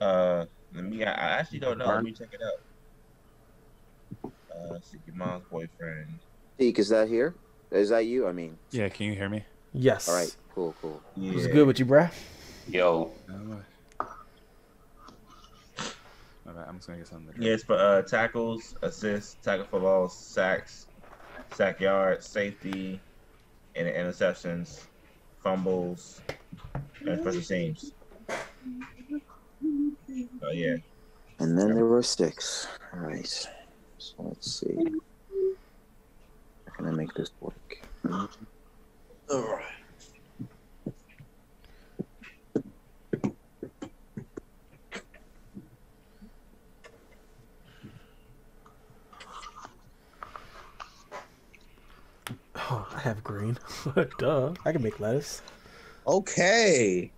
Uh, let me. I, I actually don't know. Let me check it out. Uh, see, your mom's boyfriend. Zeke, is that here? Is that you? I mean, Yeah, can you hear me? Yes. all right, cool, cool. Yeah. What's good with you, bruh? Yo, Alright, I'm just gonna get something to drink. Yes, but uh, tackles, assists, tackle for loss, sacks, sack yards, safety, and interceptions, fumbles, and special teams. Oh yeah. And then there were six. All right. So let's see. How can I make this work? all right. Oh, I have green. Duh. I can make lettuce. Okay.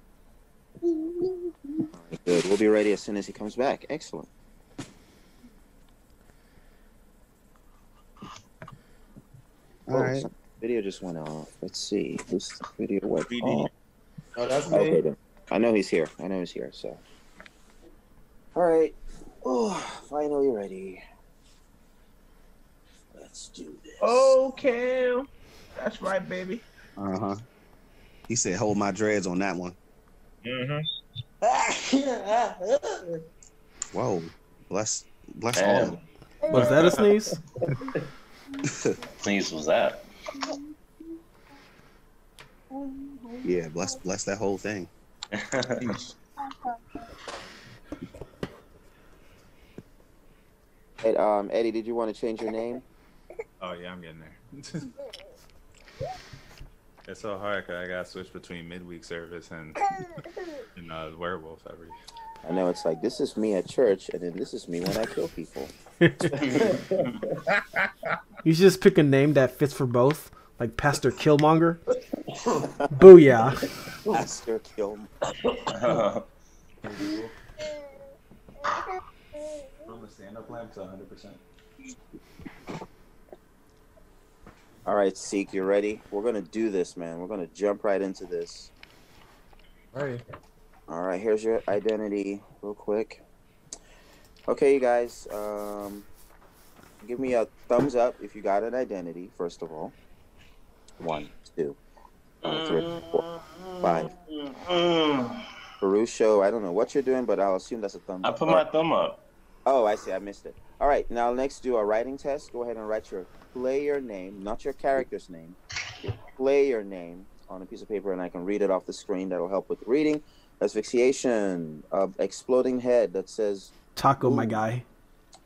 All right, good. We'll be ready as soon as he comes back. Excellent. All Oh, right. video just went off. Let's see. This video went off. Oh, that's me. Okay, then. I know he's here. I know he's here. So. All right. Oh, finally ready. Let's do this. Cam. That's right, baby. Uh huh. He said, "Hold my dreads on that one." Mm-hmm. Whoa. Bless, bless Damn. all. Was that a sneeze? Sneeze was that? Yeah, bless, bless that whole thing. Hey, um, Eddie, did you want to change your name? Oh yeah, I'm getting there. It's so hard because I gotta switch between midweek service and and uh, werewolf every. I know it's like this is me at church, and then this is me when I kill people. You should just pick a name that fits for both, like Pastor Killmonger. Booyah. Master kill. From the stand-up lamp to 100. percent All right, Seek, you ready? We're gonna do this, man. We're gonna jump right into this. Right. All right, here's your identity, real quick. Okay, you guys. Um, give me a thumbs up if you got an identity. First of all, one, two, uh, three, four, five. Peru. I don't know what you're doing, but I'll assume that's a thumbs I up. put my thumb up. Oh, I see. I missed it. All right. Now, next, do a writing test. Go ahead and write your player name, not your character's name. Your player name on a piece of paper, and I can read it off the screen. That'll help with reading. Asphyxiation, uh, exploding head that says, Taco, my guy.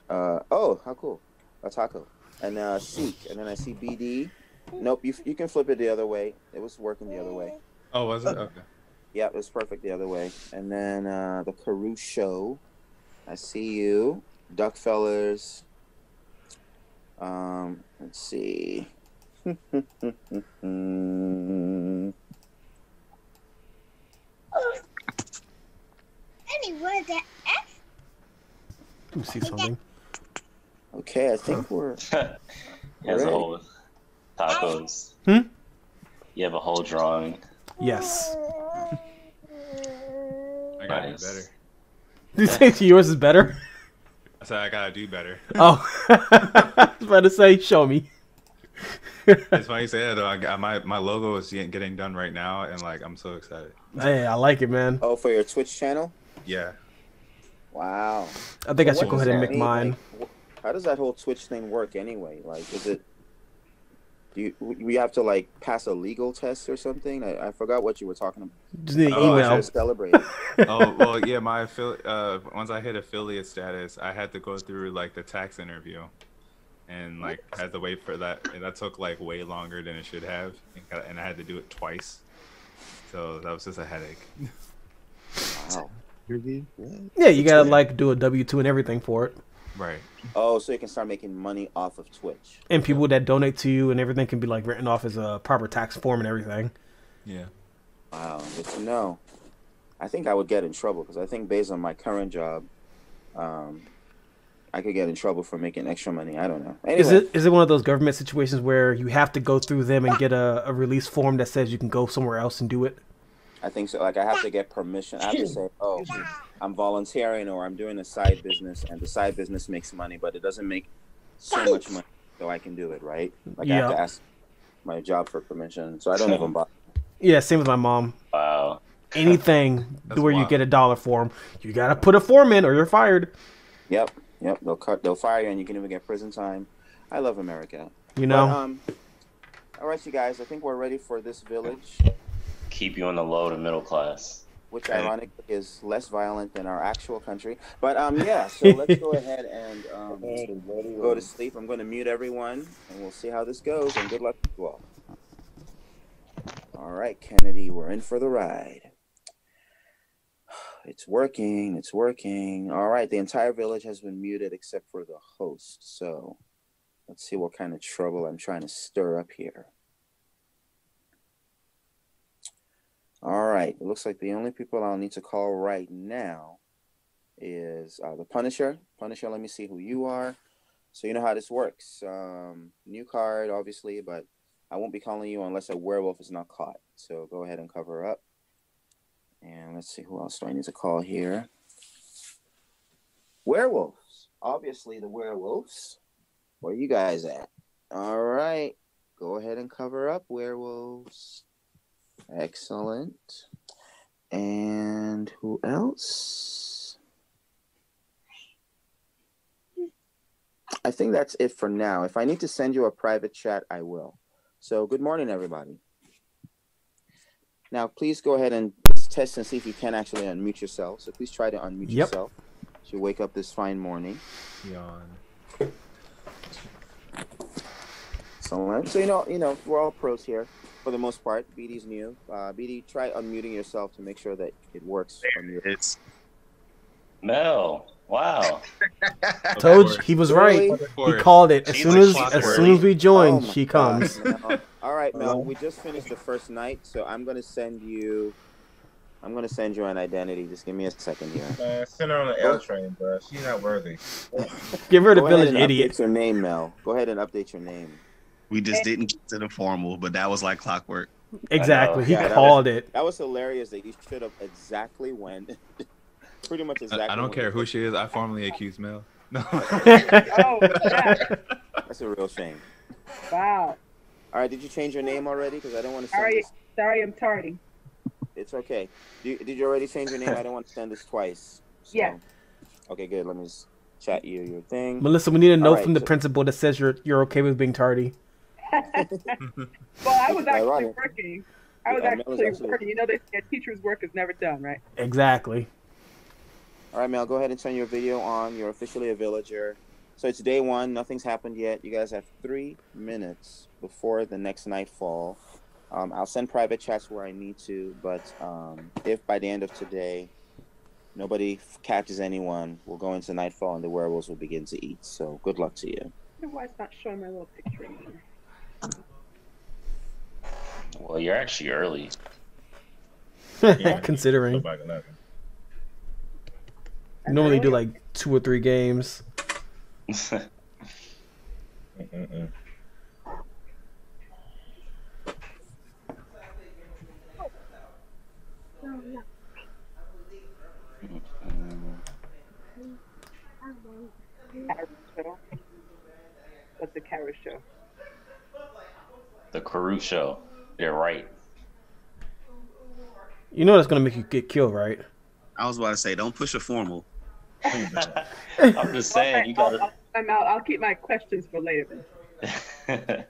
uh, oh, how cool. A taco. And uh, seek. And then I see BD. Nope, you, you can flip it the other way. It was working the other way. Oh, was it? Okay. Yeah, it was perfect the other way. And then uh, the Caruso. Show. I see you. Duckfellas. Um, let's see. Any word that Let me see something. okay, I think we're. He has a whole tacos. Hmm? You have a whole drawing. Yes. I gotta Nice. do better. Did you say yours is better? I said I gotta do better. Oh, I was about to say, show me. it's funny you say that though. I got my my logo is getting done right now, and like I'm so excited. Hey, I like it, man. Oh, for your Twitch channel? Yeah. Wow. I think I should go ahead and make mine. Like, how does that whole Twitch thing work anyway? Like, is it. Do you, we have to like pass a legal test or something? I, I forgot what you were talking about. Just need Oh, I email. Just celebrating. oh well, yeah. My affili- uh, once I hit affiliate status, I had to go through like the tax interview, and like had to wait for that. And that took like way longer than it should have, and and I had to do it twice. So that was just a headache. Wow. Yeah, you gotta like do a W two and everything for it. Right. Oh, so you can start making money off of Twitch. And people that donate to you and everything can be like written off as a proper tax form and everything. Yeah. Wow, good to know. I think I would get in trouble because I think based on my current job, um, I could get in trouble for making extra money. I don't know. Anyway, Is it is it one of those government situations where you have to go through them and get a, a release form that says you can go somewhere else and do it? I think so. Like I have to get permission. I have to say, oh, I'm volunteering or I'm doing a side business, and the side business makes money, but it doesn't make so much money, so I can do it, right? Like I have to ask my job for permission, so I don't even bother. Yeah, same with my mom. Wow. Anything That's where you get a dollar for 'em, you gotta put a form in or you're fired. Yep, yep. They'll cut. They'll fire you, and you can even get prison time. I love America. You know. But, um, all right, you guys. I think we're ready for this village, Keep you in the low to middle class. Which Okay. ironically is less violent than our actual country. But um, yeah. So let's go ahead and um, go to sleep. I'm going to mute everyone, and we'll see how this goes. And good luck to you all. All right, Kennedy, we're in for the ride. It's working. It's working. All right, the entire village has been muted except for the host. So let's see what kind of trouble I'm trying to stir up here. All right, it looks like the only people I'll need to call right now is uh, the Punisher. Punisher, let me see who you are. So you know how this works. Um, new card, obviously, but I won't be calling you unless a werewolf is not caught. So go ahead and cover up. And let's see who else do I need to call here. Werewolves. Obviously, the werewolves. Where are you guys at? All right. Go ahead and cover up, werewolves. Excellent. And who else? I think that's it for now. If I need to send you a private chat, I will. So, good morning, everybody. Now, please go ahead and let's test and see if you can actually unmute yourself. So, please try to unmute Yep. yourself as you wake up this fine morning. Yawn. So, so you know, you know, we're all pros here for the most part. BD's new. Uh, BD, try unmuting yourself to make sure that it works from your. It's Mel. Wow. Told you, he was Really? right. He called it as soon as as soon as we join. Oh my she God, comes. Mel. All right, Mel. We just finished the first night, so I'm gonna send you. I'm gonna send you an identity. Just give me a second here. Man, send her on the L train, bro. She's not worthy. Give her the Go ahead village idiot. Update your name, Mel. Go ahead and update your name. We just didn't get to the formal, but that was like clockwork. Exactly. He Yeah, that called it. That was hilarious. That you showed up exactly when. Pretty much exactly. I, I don't care who she is. I formally accuse Mel. No. Oh. That's a real shame. wow. All right, did you change your name already? Because I don't want to Sorry, this. sorry, I'm tardy. It's okay. Do you, did you already change your name? I don't want to send this twice. So- Yeah. Okay, good. Let me just chat you your thing. Melissa, we need a note Alright, from the so- principal that says you're you're okay with being tardy. Well, I was actually Ironic. working. I was Yeah, Mel was actually actually- working. You know, they say teacher's work is never done, right? Exactly. All right, Mel, go ahead and turn your video on. You're officially a villager. So it's day one. Nothing's happened yet. You guys have three minutes before the next nightfall. Um, I'll send private chats where I need to, but um, if by the end of today nobody f- catches anyone, we'll go into nightfall and the werewolves will begin to eat. So good luck to you. Why it's not showing my little picture anymore. Well, you're actually early. Yeah. Considering Go back 11. you normally do like two or three games. Mm-mm-mm. What's the carrot show? The Caruso. They're right. You know that's gonna make you get killed, right? I was about to say, don't push a formal. I'm just saying, you I'll, gotta. I'll, I'm out. I'll keep my questions for later.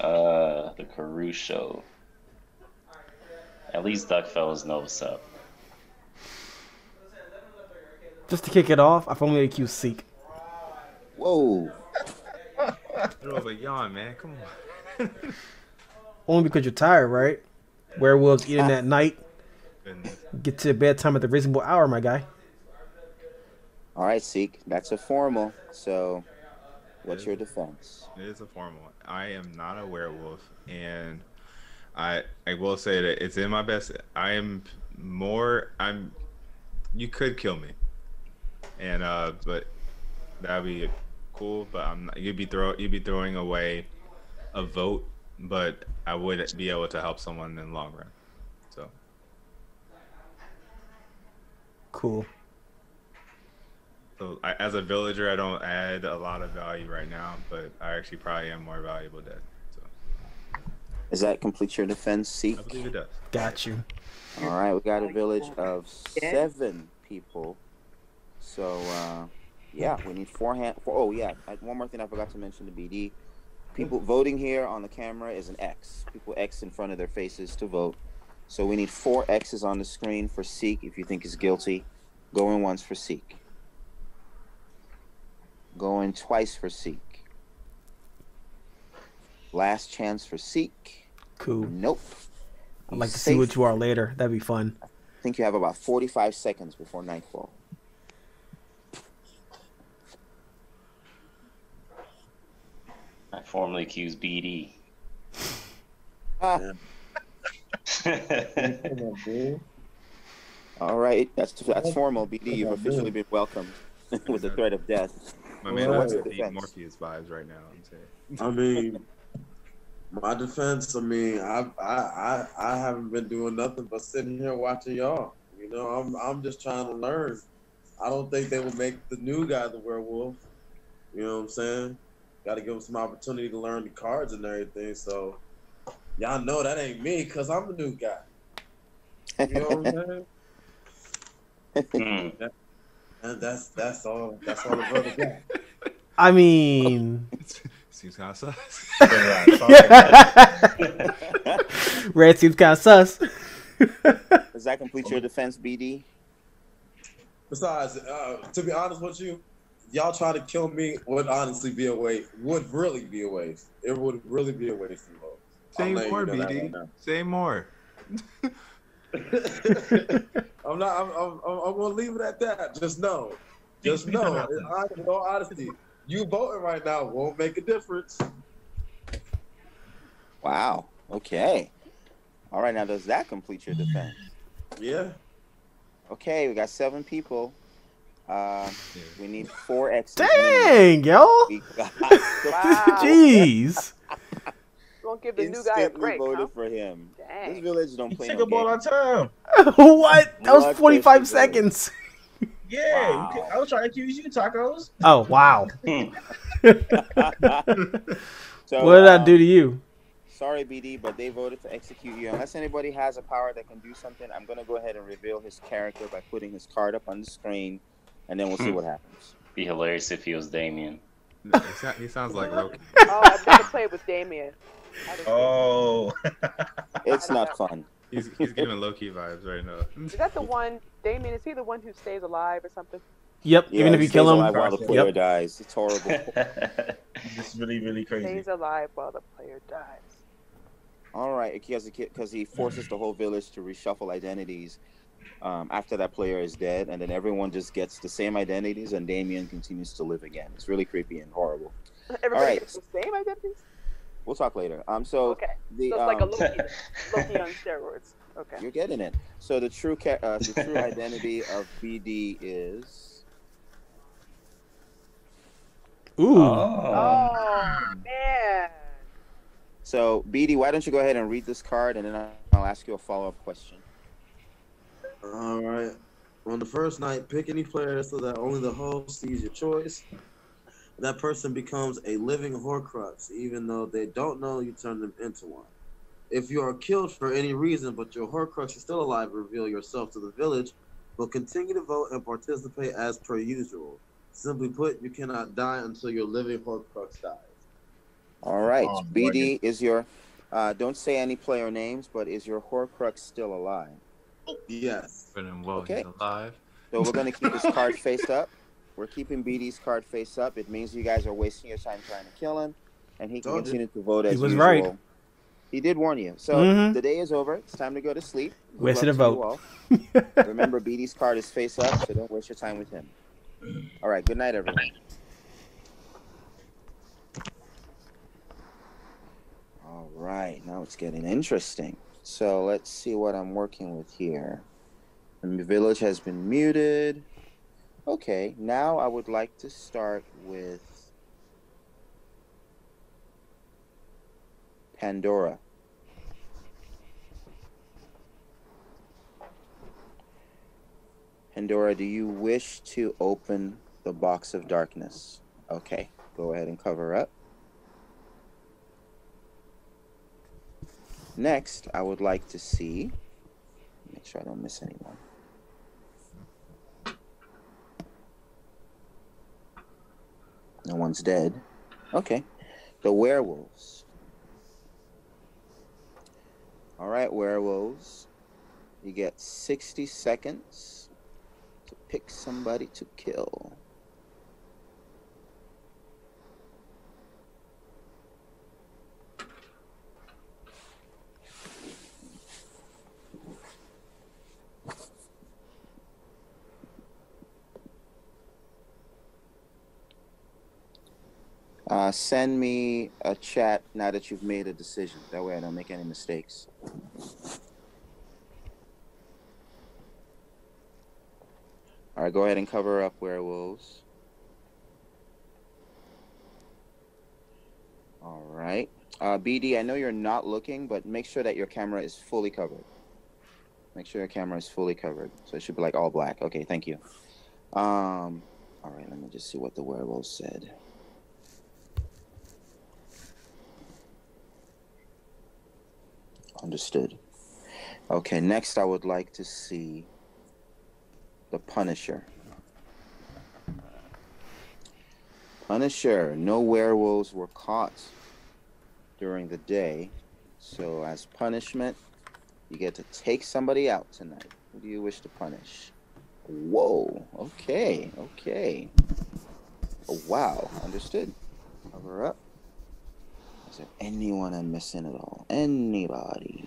uh, the Caruso. At least Duckfellas know what's up. Just to kick it off, I formally accuse Seek. Whoa. Bro, a yawn, man. Come on. Only because you're tired, right? Werewolves eating at night. Get to bedtime at the reasonable hour, my guy. All right, Seek. That's a formal. So what's your defense? It is a formal. I am not a werewolf, and I I will say that it's in my best. I am more. I'm. You could kill me, and uh, but that'd be cool. But I'm. Not, you'd be throw. You'd be throwing away a vote, but I would be able to help someone in the long run. So Cool. So I, as a villager, I don't add a lot of value right now, but I actually probably am more valuable dead. So Does that complete your defense, Seek? I believe it does. Got you. All right, we got a village of seven people. So, uh, yeah, we need four hand. Four, oh, yeah, I, one more thing I forgot to mention to BD. People voting here on the camera is an X. People X in front of their faces to vote. So we need four X's on the screen for Seek if you think he's guilty. Going once for Seek. Going twice for Seek. Last chance for Seek. Cool. Nope. I'd like to see what you are later. That'd be fun. I think you have about 45 seconds before nightfall. I formally accuse BD. Ah, Come on, dude. all right, that's that's formal. BD, you've officially been welcomed with the threat of death. My man Well, has what's your defense? Morpheus vibes right now. I'm saying. I mean, my defense. I mean, I, I I I haven't been doing nothing but sitting here watching y'all. You know, I'm I'm just trying to learn. I don't think they will make the new guy the werewolf. You know what I'm saying? Got to give him some opportunity to learn the cards and everything. So, y'all know that ain't me because I'm the new guy. You know what I'm saying? Hmm. And that's that's all. That's all the brother got. I mean, Seems kind of sus. Red seems kind of sus. Does that complete your defense, BD? Besides, uh, to be honest with you, y'all try to kill me would honestly be a waste. Would really be a waste. It would really be a waste of votes. Say I'm more, you know BD. right. Say more. I'm not. I'm, I'm, I'm, I'm gonna leave it at that. Just know. Just know. about In, this. hon- in all honesty, you voting right now won't make a difference. Wow. Okay. All right. Now, does that complete your defense? Yeah. Okay, we got seven people. Uh, we need four X's. minimum. Dang, yo. We got Wow. Jeez. Won't give the new guy a instantly break, voted huh? for him. This village don't You play took no a ball games. on time. what? That was Bloodthirsty 45 seconds. Yeah, Wow. I was trying to accuse you, tacos. Oh, wow. So, What did I um, do to you? Sorry, BD, but they voted to execute you. Unless anybody has a power that can do something, I'm gonna go ahead and reveal his character by putting his card up on the screen, and then we'll see hmm. what happens. Be hilarious if he was Damien. He He sounds like Loki. Oh, I've never played with Damien. Oh, It's not fun. He's, he's giving Loki vibes right now. Is that the one, Damien, is he the one who stays alive or something? Yep, Yeah, even if he you kill stays him. alive while the player Yep. dies. It's horrible. it's really, really crazy. Stays alive while the player dies. All right, because because he forces the whole village to reshuffle identities um, after that player is dead, and then everyone just gets the same identities, and Damien continues to live again. It's really creepy and horrible. Everybody right. gets the same identities? We'll talk later. Um, so Okay. the So it's like a um, Loki, Loki on steroids. Okay. you're getting it. So the true ca- uh, the true identity of BD is Ooh. Oh, man. so BD. Why don't you go ahead and read this card, and then I'll- I'll ask you a follow up question. All right. On the first night, pick any player so that only the host sees your choice. That person becomes a living Horcrux, even though they don't know you turned them into one. If you are killed for any reason, but your Horcrux is still alive, reveal yourself to the village, but continue to vote and participate as per usual. Simply put, you cannot die until your living Horcrux dies. All right, Oh, BD is your. Uh, don't say any player names, but is your Horcrux still alive? Yes. But then, well, Okay. he's alive. So we're going to keep his card face up. We're keeping BD's card face up. It means you guys are wasting your time trying to kill him, and he can Told you. continue to vote as He was usual. right. He did warn you. So Mhm. the day is over. It's time to go to sleep. Good Wasted luck a to vote. Remember, BD's card is face up, so don't waste your time with him. All right. Good night, everyone. All right. Now it's getting interesting. So let's see what I'm working with here. The village has been muted. Okay. Now I would like to start with Pandora. Pandora, do you wish to open the box of darkness? Okay, go ahead and cover up. Next, I would like to see. Make sure I don't miss anyone. No one's dead. Okay. The werewolves. All right, werewolves. You get 60 seconds to pick somebody to kill. Uh, send me a chat now that you've made a decision. That way I don't make any mistakes. All right, go ahead and cover up werewolves. All right. Uh, BD, I know you're not looking, but make sure that your camera is fully covered. Make sure your camera is fully covered. So it should be like all black. Okay, thank you. Um, all right, let me just see what the werewolves said. Understood. Okay, next I would like to see the Punisher. Punisher, no werewolves were caught during the day. So, as punishment, you get to take somebody out tonight. Who do you wish to punish? Whoa, okay, okay. Oh, wow, understood. Cover up. Is there anyone I'm missing at all? Anybody?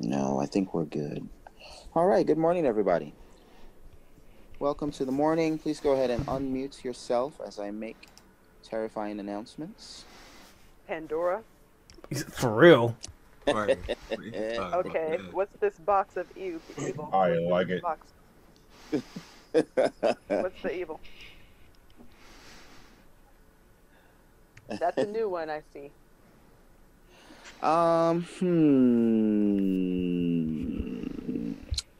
No, I think we're good. All right, good morning, everybody. Welcome to the morning. Please go ahead and unmute yourself as I make terrifying announcements. Pandora. For real. Okay, what's this box of evil? I like it. Box? What's the evil? That's a new one I see. Um, hmm.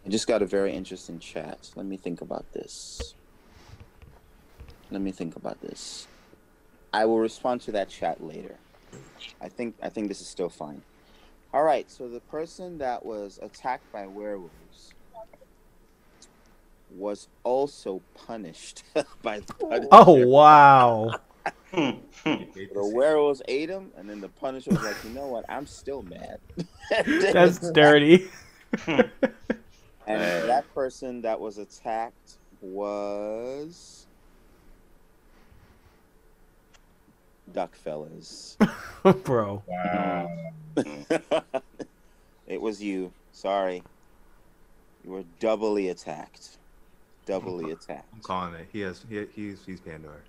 I just got a very interesting chat. Let me think about this. Let me think about this. I will respond to that chat later. I think I think this is still fine. All right, so the person that was attacked by werewolves was also punished by the Punisher. Oh wow. Hmm, hmm. The werewolves ate him, and then the Punisher was like, "You know what? I'm still mad." That's dirty. And hmm. that person that was attacked was Duckfellas. Bro. Wow. it was you. Sorry. You were doubly attacked. Doubly attacked. I'm calling it. He has. He, he's he's Pandora.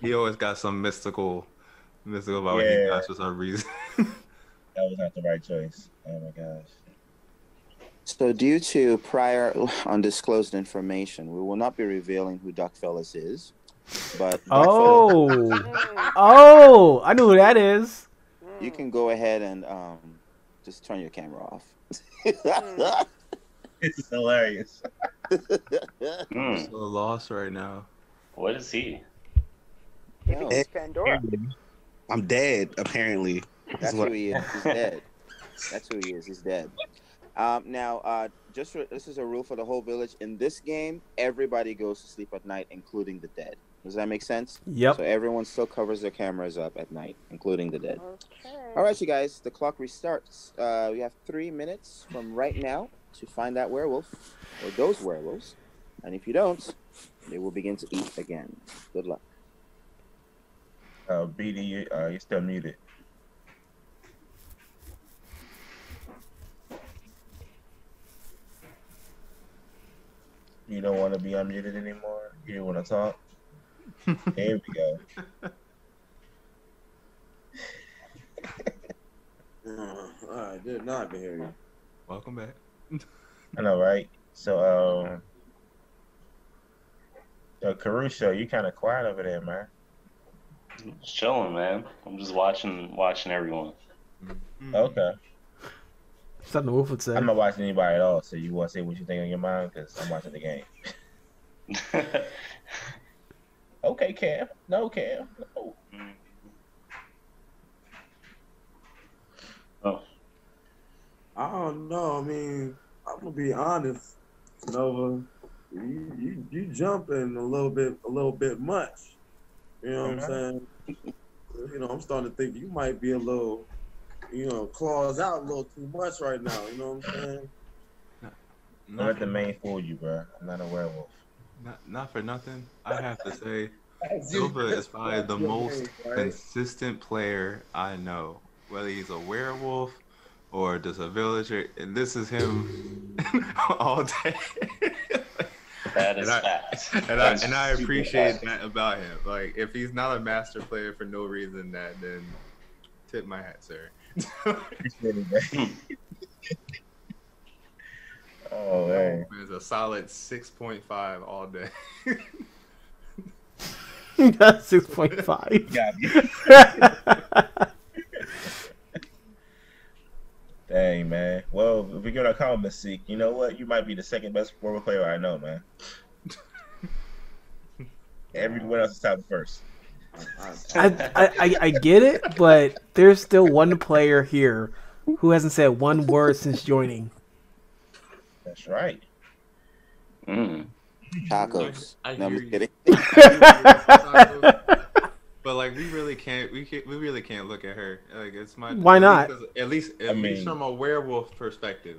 He always got some mystical, mystical about what he Yeah. does for some reason. That was not the right choice. Oh my gosh. So, due to prior undisclosed information, we will not be revealing who Duck Duckfellas is. But Oh. Oh, I know who that is. you can go ahead and um, just turn your camera off. it's is hilarious. Hmm, so lost right now. What is he? He No. becomes Pandora. I'm dead, apparently. That's who he is. He's dead. That's who he is. He's dead. Um, now, uh, just for, this is a rule for the whole village. In this game, everybody goes to sleep at night, including the dead. Does that make sense? Yep. So everyone still covers their cameras up at night, including the dead. Okay. All right, you guys. The clock restarts. Uh, we have three minutes from right now to find that werewolf or those werewolves, and if you don't, they will begin to eat again. Good luck. Uh, BD, you, uh, you're still muted. You don't want to be unmuted anymore? You don't want to talk? There we go. Uh, all right, did not hear you. Welcome back. I know, right? So, um, uh, Caruso, you kind of quiet over there, man. Just chilling, man. I'm just watching, watching everyone. Mm. Okay. Something Wolf would say. I'm not watching anybody at all, so you want to say what you think on your mind? Because I'm watching the game. Okay, Cam. No, Cam. No. oh, I don't know. I mean, I'm gonna be honest, Nova. You you, you jumping a little bit a little bit much. You know what I'm saying? You know, I'm starting to think you might be a little, you know, claws out a little too much right now. You know what I'm saying? Don't Not let the main fool you, bro. I'm not a werewolf. not, not for nothing. I have to say, As Silva is probably the most name, right? consistent player I know. Whether he's a werewolf or just a villager, and this is him all day. that is And I- fact. and I That's and I appreciate fact. that about him. Like, if he's not a master player for no reason, that then tip my hat, sir. Appreciate it, hmm. oh, man. oh man. It's a solid six point five all day. That's six point five. Got me. Dang, man. Well, if you're we get a comment, Seek, you know what? You might be the second best werewolf player I know, man. Everyone else is tied first. I, I, I, I get it, but there's still one player here who hasn't said one word since joining. That's right. Mm. Tacos. I no, I'm hear just you. kidding. But like we really can't we can't, we really can't look at her. Like it's my Why at not? least- At least at I least mean- from a werewolf perspective.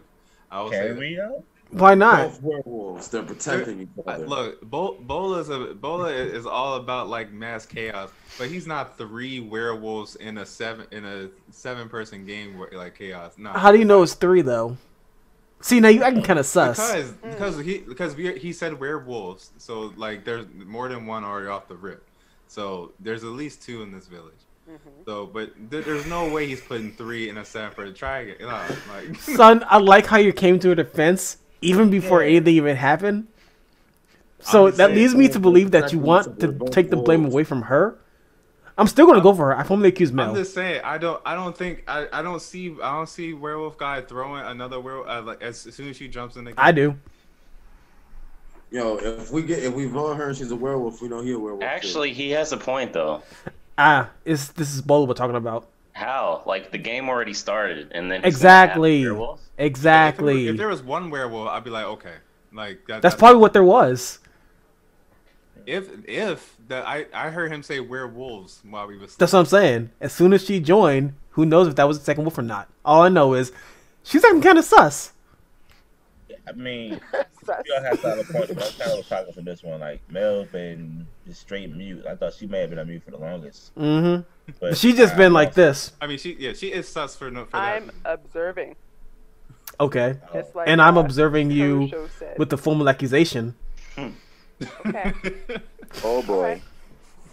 I will say Can that. we? Why not? Both werewolves. They're protecting each other. Look, Bol- Bola's a Bola is all about like mass chaos, but he's not three werewolves in a seven in a seven person game where, like chaos. No. How do you know it's three though? See now you acting kind of sus. Because mm. because he because we, he said werewolves, so like there's more than one already off the rip. So there's at least two in this village. So, but th- there's no way he's putting three in a seven for a try again. No, like Son, I like how you came to a defense even before Yeah. anything even happened. So just that leads me to believe that you want to take the blame away from her. I'm still gonna go for her. I formally accuse Mel. I'm just saying, I don't, I don't think, I, I don't see, I don't see werewolf guy throwing another werewolf uh, like as, as soon as she jumps in the game. I do. Yo, if we get if we vote her and she's a werewolf, we know he a werewolf. too. Actually, he has a point though. Ah, is this is Bola we're talking about? How? Like the game already started, and then Exactly. Werewolf? Exactly. If there was one werewolf, I'd be like, okay, like that, That's probably what there was. If if that I I heard him say werewolves while we was. That's what I'm saying. As soon as she joined, who knows if that was the second wolf or not? All I know is she's acting kind of sus. I mean, you all have to have a point, but I'm kind of talking for this one. Like, Mel been just straight mute. I thought she may have been on mute for the longest. Mm-hmm. But She just I been like this. I mean, she yeah, she is sus for no for that. I'm observing, Okay. just like. And I'm observing you with the formal accusation. Okay. Oh boy. Alright.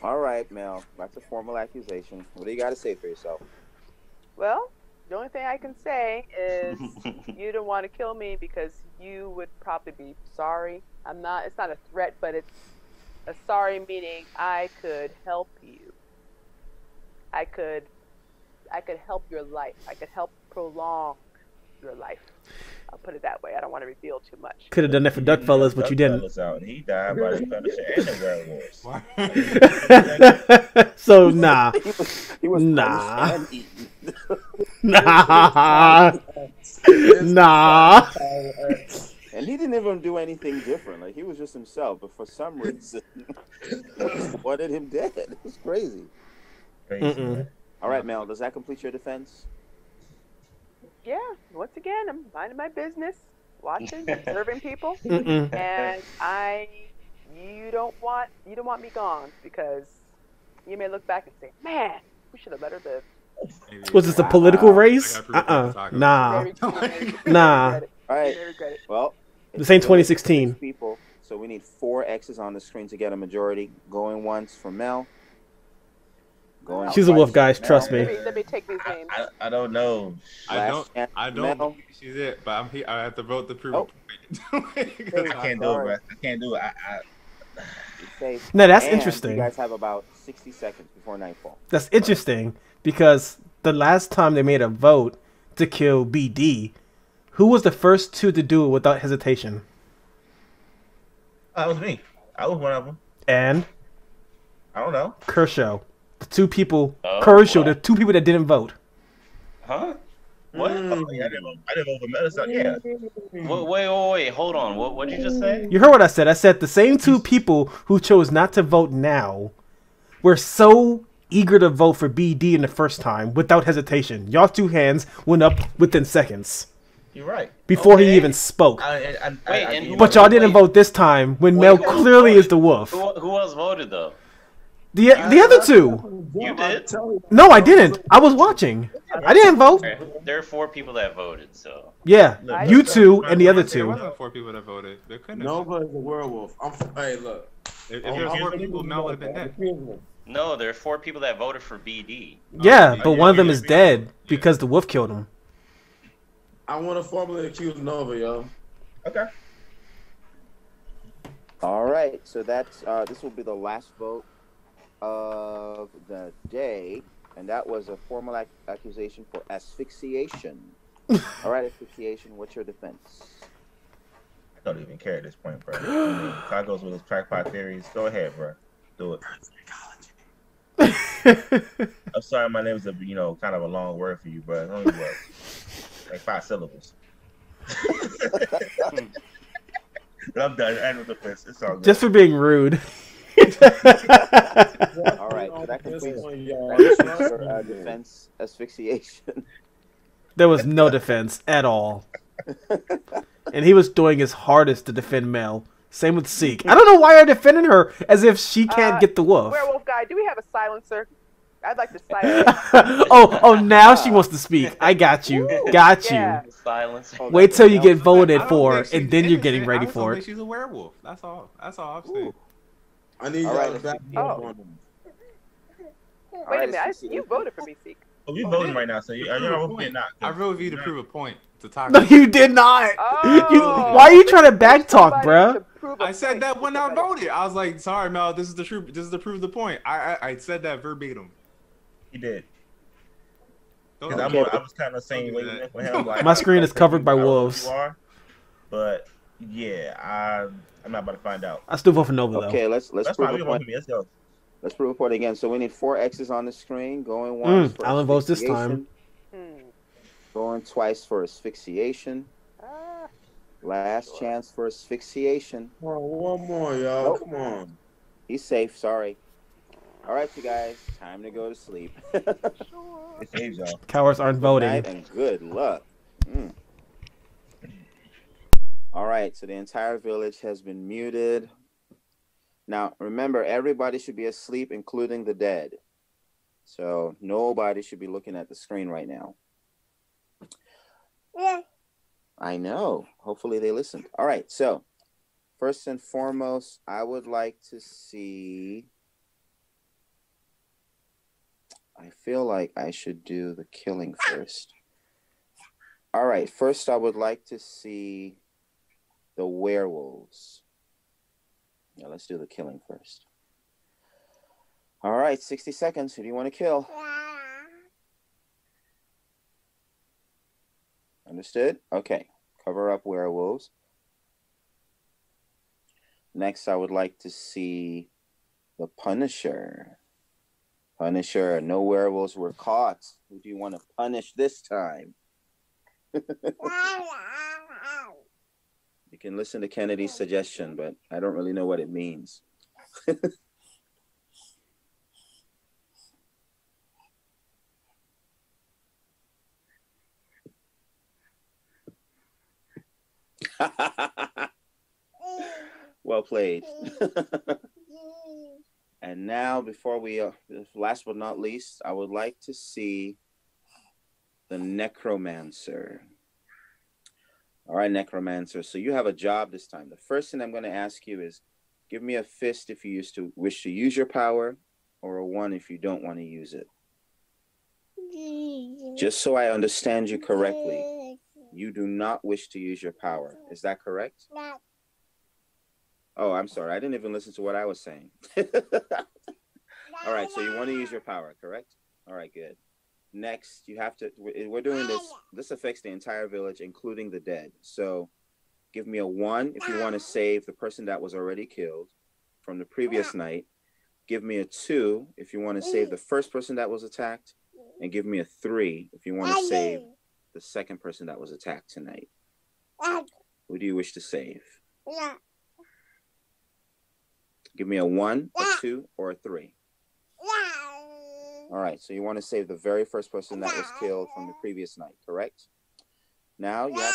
All right, Mel. That's a formal accusation. What do you got to say for yourself? Well, the only thing I can say is you don't want to kill me because you would probably be sorry. I'm not. It's not a threat, but it's a sorry meaning I could help you. I could. I could help your life. I could help prolong your life. I'll put it that way. I don't want to reveal too much. Could have done that for Duck Fellas, but you didn't. Out, he died by the Punisher and the so nah, He was, he was Nah. punished and eaten. nah, nah. And he didn't even do anything different. Like he was just himself, but for some reason, wanted him dead. It's crazy. Crazy, man. All right, Mel. Does that complete your defense? Yeah. Once again, I'm minding my business, watching, observing people. Mm-mm. and I, you don't want you don't want me gone because you may look back and say, "Man, we should have let her live." Maybe- Was this a political I race? got proof Uh uh. Nah. Very- very- Nah. All right. Very regret it. Well, This ain't 2016. People. So we need four X's on the screen to get a majority. Going once for Mel. Going She's a wolf, guys. Trust me. Let me let me take these names. I, I don't know. I don't. I don't. Mel. She's it, but I'm. he- I have to vote to prove Oh. I can't do it, bro. I can't do it. I, I, Be. No, that's And interesting. You guys have about 60 seconds before nightfall. That's interesting because the last time they made a vote to kill BD, Who was the first two to do it without hesitation? That was me. I was one of them. And I don't know. Kershaw. The two people, Oh, Kershaw, wow. the two people that didn't vote. Huh? What? Oh, yeah, I didn't vote. I didn't vote for medicine. Yeah. Wait, wait, wait, wait. Hold on. What? What did you just say? You heard what I said. I said the same two people who chose not to vote now were so eager to vote for BD in the first time without hesitation. Y'all two hands went up within seconds You're right. before he even spoke. I, I, I, Wait, I, I, But y'all didn't vote this time when Wait, Mel clearly voted? is the wolf. Who, who else voted though? The the uh, other two. You did. No, I didn't. I was watching. I didn't vote. There, there are four people that voted, so. Yeah, Look, you two look, and the other There two. wasn't four people that voted. There couldn't have. Nobody's a werewolf. I'm. Hey, look. If, if I'm- there were four people, Mel would have been dead. Dead. No, there are four people that voted for BD. Yeah, Oh, but yeah, one of them is yeah. dead Yeah. because the wolf killed him. I want to formally accuse Nova, yo. Okay. All right, so that's uh, this will be the last vote of the day, and that was a formal ac- accusation for asphyxiation. All right, asphyxiation. What's your defense? I don't even care at this point, bro. I mean, goes with his crackpot theories. Go ahead, bro. Do it. I'm sorry, my name is a you know kind of a long word for you, but it's only what like five syllables. I'm done. End of the fence. It's all good. Just for being rude. All right, so that This completes, that completes uh, defense asphyxiation. there was no defense at all. And he was doing his hardest to defend Mel. Same with Seek. I don't know why you're defending her as if she can't Uh, get the wolf. Werewolf guy, do we have a silencer? I'd like to silence. oh, oh, now she wants to speak. I got you. Got you. Yeah. Silence. Oh, Wait till you get voted for, and then you're getting ready I for it. She's a werewolf. That's all. That's all I'm saying. Ooh. I need All y'all right, to back oh. up on them. All Wait right, a minute, I, you voted for me, Seek. Oh, we voting right now, so you, are you know what? Not. I wrote you to prove a point to talk. No, you did not. Oh. You, why are you trying to backtalk, Somebody bruh? To prove a I said point that when I somebody. voted. I was like, "Sorry, Mel. This is the truth. This is to prove the point." I I, I said that verbatim. He did. Don't- Because Okay. I was kind of saying Don't do waiting him. Like, My screen is covered by I don't know who wolves. Are, but yeah, I I'm not about to find out. I still vote for Nova though. Okay, let's let's That's prove fine. a We don't want point. Let's go. Let's prove a point again. So we need four X's on the screen. Going once Mm, for Alan votes this time. Hmm. Going twice for asphyxiation. Last chance for asphyxiation. Come on, one more, y'all. Nope. Come on. He's safe. Sorry. All right, you guys. Time to go to sleep. It saves y'all. Cowards aren't Good voting. night and good luck. Mm. All right, so the entire village has been muted. Now, remember, everybody should be asleep, including the dead. So nobody should be looking at the screen right now. Yeah. I know. Hopefully they listened. All right, so first and foremost, I would like to see. I feel like I should do the killing first. All right, first I would like to see the werewolves. Yeah, let's do the killing first. All right, 60 seconds. Who do you want to kill? Understood? Okay. Cover up werewolves. Next, I would like to see the Punisher. Punisher, no werewolves were caught. Who do you want to punish this time? You can listen to Kennedy's suggestion, but I don't really know what it means. well played. and now, before we, uh, last but not least, I would like to see the Necromancer. All right, Necromancer. So you have a job this time. The first thing I'm going to ask you is give me a fist if you used to wish to use your power, or a one if you don't want to use it. Just so I understand you correctly, you do not wish to use your power. Is that correct? No. Oh, I'm sorry. I didn't even listen to what I was saying. All right, so you want to use your power, correct? All right, good. next you have to. We're eh, we're doing this. Oh, this affects the entire village, including the dead. So, give me a one if you want to save the person that was already killed from the previous night. Give me a two if you want to save the first person that was attacked, and give me a three if you want to save the second person that was attacked tonight. Who do you wish to save? Yeah. Give me a one, a two, or a three. All right, so you want to save the very first person that was killed from the previous night, correct? Now you have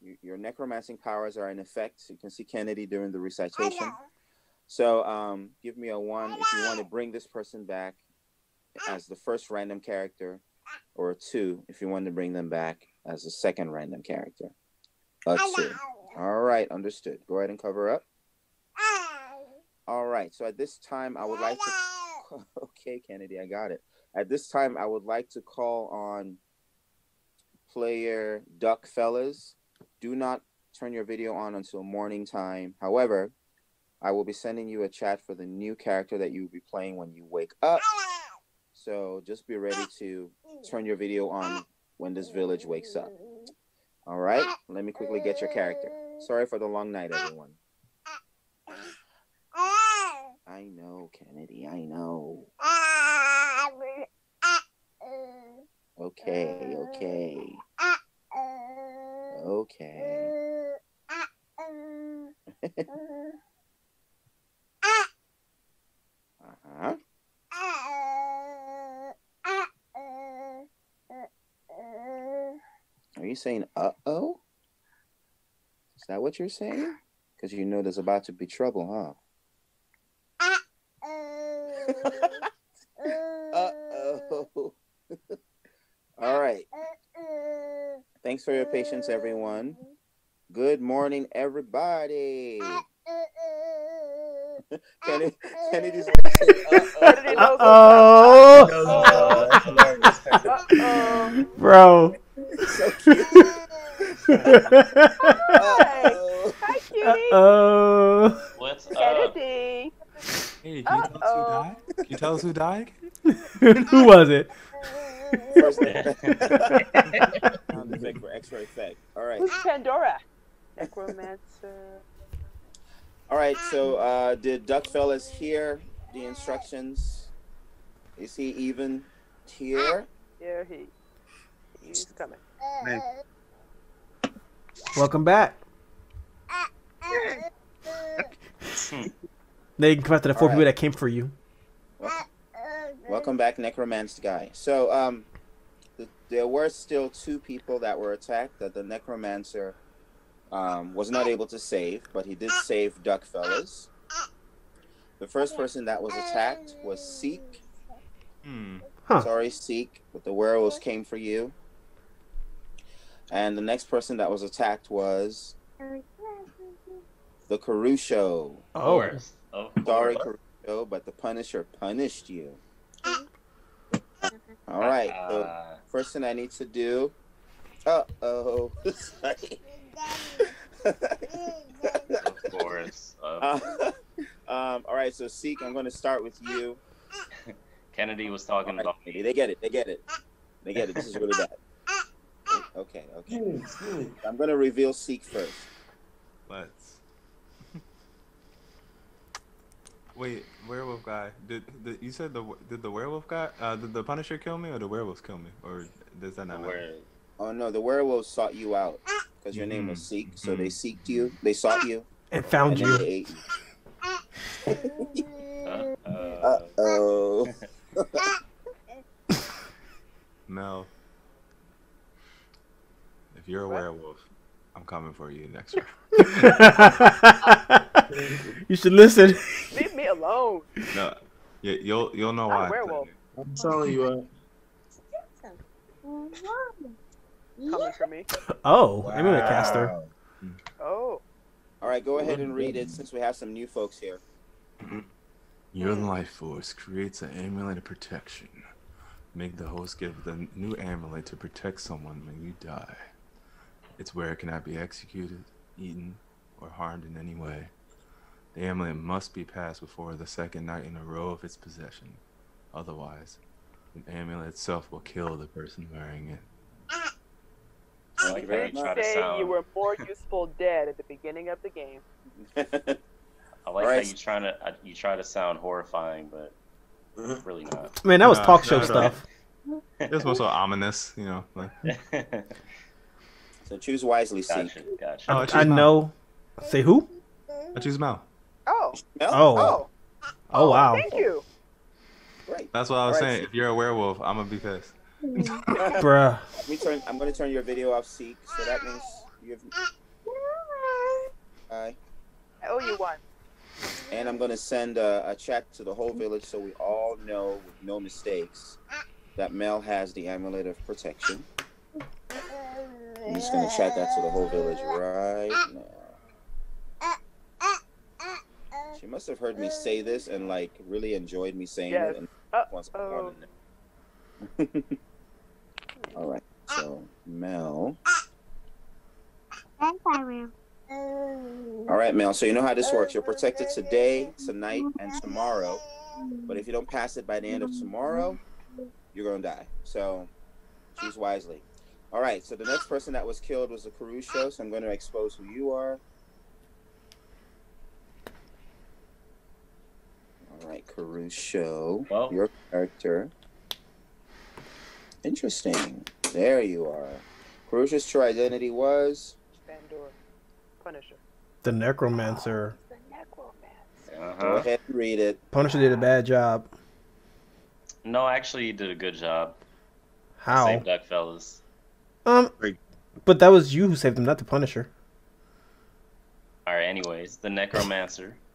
to, your necromancing powers are in effect. You can see Kennedy during the recitation. So um, give me a one if you want to bring this person back as the first random character, or a two if you want to bring them back as a second random character. A two. Oh, All right, understood. Go ahead and cover up. Oh. All right, so at this time, I would like to. Oh, okay, Kennedy, I got it. At this time, I would like to call on player Duckfellas. Do not turn your video on until morning time. However, I will be sending you a chat for the new character that you will be playing when you wake up. So just be ready to turn your video on when this village wakes up. All right, let me quickly get your character. Sorry for the long night, everyone. I know, Kennedy, I know. Okay, okay, okay. Uh-huh. Are you saying uh oh? Is that what you're saying? Because you know there's about to be trouble, huh? Uh oh. All right. Thanks for your patience, everyone. Good morning, everybody. Kennedy, Kennedy's like, Kennedy knows Uh oh. That's hilarious. Uh-oh. bro. So cute. Uh-oh. Hi, cutie. oh. What's up? Kennedy. Hey, can you tell us who Uh-oh. died? Can you tell us who died? Who was it? First sound effect for extra effect. All right. Who's Pandora? Necromancer. All right. So, uh, did Duckfellas hear the instructions? Is he even here? Here he. He's coming. Welcome back. Now you can come after the four All people that came for you. Welcome back, Necromanced guy. So, um, th- there were still two people that were attacked that the Necromancer um, was not able to save, but he did save Duckfellas. The first person that was attacked was Seek. Hmm. Huh. Sorry, Seek, but the werewolves came for you. And the next person that was attacked was the Caruso. Of Oh. course. Of Sorry, course. Caruso, but the Punisher punished you. All right. So Uh, first thing I need to do. Uh oh. of course. Of Uh, um, all right. So Seek, I'm going to start with you. Kennedy was talking All right, about Kennedy, me. They get it. They get it. They get it. This is really bad. Okay. Okay. I'm going to reveal Seek first. Let's. Wait, werewolf guy. Did, did you said the did the werewolf guy? Uh, did the Punisher kill me or the werewolves kill me, or does that not matter? Where Oh no, the werewolves sought you out because your name was Mhm. Seek. So Mhm. they seeked you. They sought you. And found And then they you. ate you. uh, Uh uh, oh. Mel, if you're a What? werewolf, I'm coming for you next round. you should listen. Leave me alone. No, you, you'll you'll know I'm why. werewolf. I'm telling you, uh, Coming for me. Oh, I'm gonna cast her. Oh. All right, go ahead and read it since we have some new folks here. Your life force creates an amulet of protection. Make the host give the new amulet to protect someone when you die. Its wearer cannot be executed, eaten, or harmed in any way. The amulet must be passed before the second night in a row of its possession. Otherwise, The amulet itself will kill the person wearing it. I Thank like you very much. Say you were more useful dead at the beginning of the game. I like Alright. how you trying to uh, you try to sound horrifying, but really not. Man, that was Nah, talk show nah, nah. stuff. It was more so ominous, you know. Like, so choose wisely, see. gotcha, gotcha. Oh, I, choose I know. Say who? I choose Mal. Oh, Mel? Oh. oh. oh, Oh wow. thank you. Great. That's what I was Alright, saying. so- If you're a werewolf, I'm gonna be pissed. Bruh. Let me turn. I'm going to turn your video off, Seek. So that means you have. Hi. I owe you one. And I'm going to send a, a chat to the whole village so we all know with no mistakes that Mel has the amulet of protection. I'm just going to chat that to the whole village right now. She must have heard me say this and like really enjoyed me saying Yes. it. And Uh, wants to oh. want to know. all right. So Mel. Vampire. All right, Mel. So you know how this works. You're protected today, tonight, and tomorrow. But if you don't pass it by the end of tomorrow, you're gonna die. So choose wisely. All right. So the next person that was killed was the Caruso. So I'm going to expose who you are. All right, Caruso. Well. Your character. Interesting. There you are. Caruso's true identity was. Bandor. Punisher. The necromancer. The necromancer. Uh-huh. Go huh. ahead and read it. Punisher did a bad job. No, actually, he did a good job. How? Save Duckfellas. Um, Great. but that was you who saved him, not the Punisher. All right. Anyways, the Necromancer.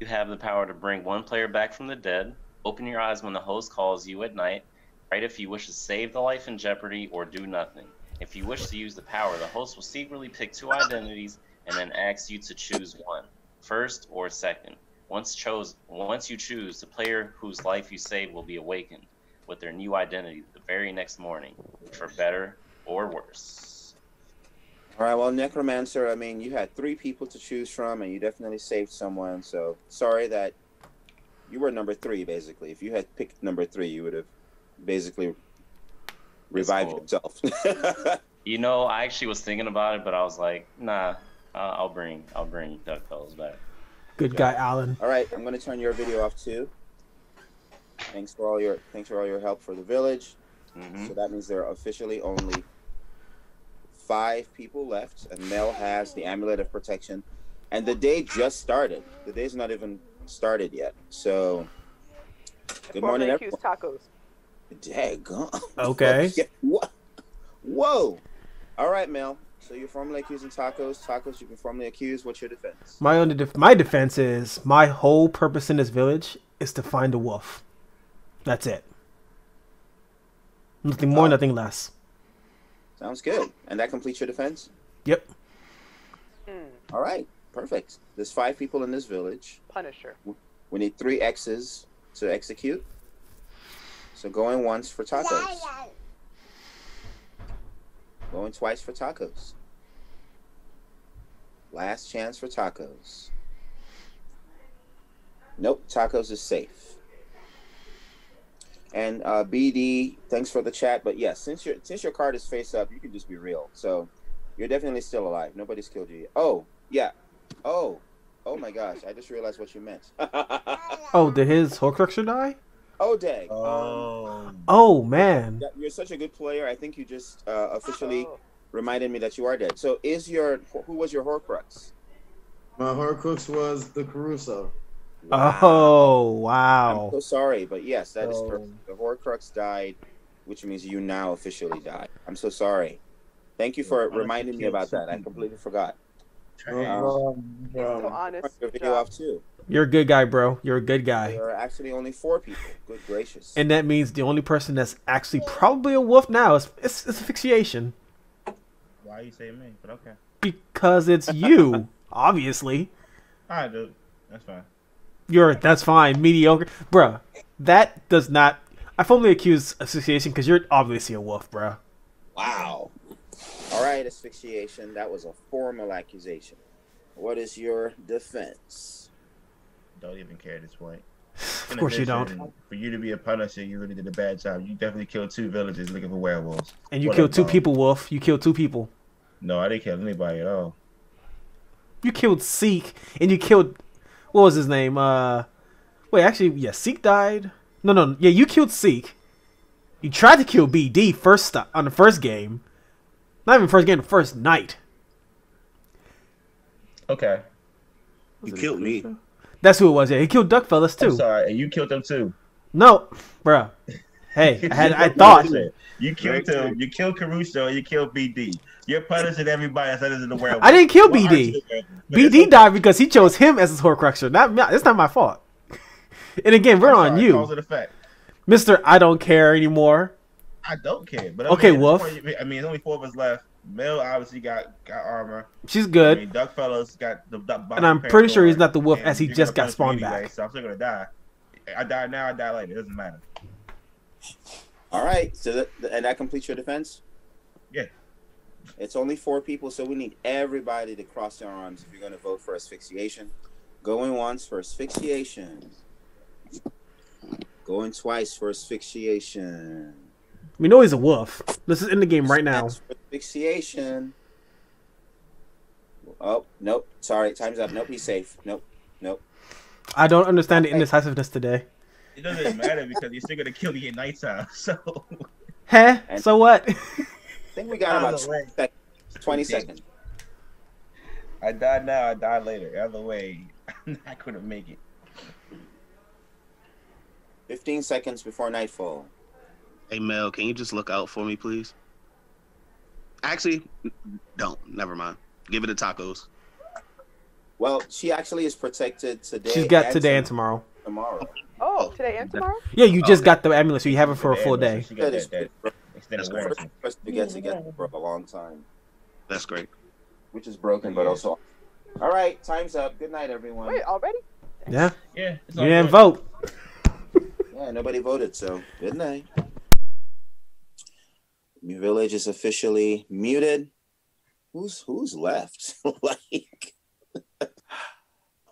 You have the power to bring one player back from the dead. Open your eyes when the host calls you at night. Right if you wish to save the life in jeopardy or do nothing. If you wish to use the power, the host will secretly pick two identities and then ask you to choose one, first or second. Once chose, once you choose, the player whose life you saved will be awakened with their new identity the very next morning, for better or worse. All right, well, Necromancer, I mean, you had three people to choose from, and you definitely saved someone. So sorry that you were number three, basically. If you had picked number three, you would have basically revived cool. yourself. You know, I actually was thinking about it, but I was like, nah, uh, I'll bring, I'll bring Duckfellas back. Good guy, Alan. all right, I'm going to turn your video off too. Thanks for all your thanks for all your help for the village. hmm So that means there are officially only five people left, and Mel has the amulet of protection. And the day just started. The day's not even started yet. So, good morning, everyone. accused tacos. Daggone. Okay. What? Whoa. All right, Mel. So you're formally accusing tacos. Tacos, you've been formally accused. What's your defense? My only def- my defense is my whole purpose in this village is to find a wolf. That's it. Nothing more, Oh. nothing less. Sounds good. And that completes your defense? Yep. Hmm. All right. Perfect. There's five people in this village. Punisher. We need three X's to execute. So going once for tacos. Going twice for tacos. Last chance for tacos. Nope, tacos is safe. And uh, BD, thanks for the chat. But yes, since your since your card is face up, you can just be real. So you're definitely still alive. Nobody's killed you yet. Oh, yeah. Oh, oh my gosh! I just realized what you meant. Oh, did his Horcruxer die? oh, dang. Um, Oh, Oh man. you're such a good player. I think you just uh, officially Oh. reminded me that you are dead. So, is your who was your Horcrux? My Horcrux was the Caruso. Oh wow! I'm so sorry, but yes, that is So- correct. The Horcrux died, which means you now officially died. I'm so sorry. Thank you for Honestly, reminding me about that. I completely forgot. No trash. So honest. Your video off too. You're a good guy, bro. You're a good guy. There are actually only four people. Good gracious. And that means the only person that's actually probably a wolf now is it's, it's asphyxiation Why are you say me? But okay. because it's you. obviously, All right, dude. That's fine. You're that's fine. Mediocre, bruh. That does not. I formally accuse asphyxiation because you're obviously a wolf, bruh. Wow. All right, asphyxiation. That was a formal accusation. What is your defense? Don't even care at this point. Of course you don't. For you to be a Punisher, you really did a bad job. You definitely killed two villages looking for werewolves. And you What killed two dog? people, Wolf. You killed two people. No, I didn't kill anybody at all. You killed Seek, and you killed what was his name? Uh, wait, actually, yeah, Seek died. No, no, yeah, you killed Seek. You tried to kill BD first sto- on the first game, not even first game, the first night. Okay. You killed me. That's who it was. Yeah, he killed Duckfellas I'm too. sorry, and you killed them too. No, bruh. Hey, I had, I thought. you killed him. You killed Caruso. You killed BD. You're punishing everybody instead of the werewolf. I didn't kill Well, BD. aren't you? But it's BD okay. died because he chose him as his Horcruxer. Not me. It's not my fault. And again, we're I'm on sorry, you, Cause of the fact. Mister. I don't care anymore. I don't care. But I Okay, mean, Wolf. point, I mean, there's only four of us left. Mel obviously got got armor. She's I good. mean, Duckfellas got the. the And I'm pretty sure he's not the wolf as he just got spawned anyway, back. So I'm still gonna die. I die now. I die later. It doesn't matter. All right. So that, and that completes your defense. Yeah. It's only four people, so we need everybody to cross their arms if you're going to vote for asphyxiation. Going once for asphyxiation. Going twice for asphyxiation. We know he's a wolf. This is in the game right now. For asphyxiation. Oh nope. Sorry, time's up. Nope, he's safe. Nope, nope. I don't understand the indecisiveness today. It doesn't matter because you're still gonna kill me at nighttime. So Heh. So what? I think we got about 20 seconds. 20 seconds. I die now. I die later. Either way, I'm not gonna make it. 15 seconds before nightfall. Hey Mel, can you just look out for me, please? Actually, don't. Never mind. Give it to tacos. Well, she actually is protected today. She's got and today and tomorrow. Tomorrow. Oh, today and tomorrow? Yeah, you just Okay. got the amulet, so you have it for a full day. She That is that, that That's warranty. First person to get together for a long time, That's great. which is broken, but also. All right, time's up. Good night, everyone. Wait, already? Yeah, Yeah. You didn't vote. Yeah, nobody voted, so good night. New village is officially muted. Who's who's left? like,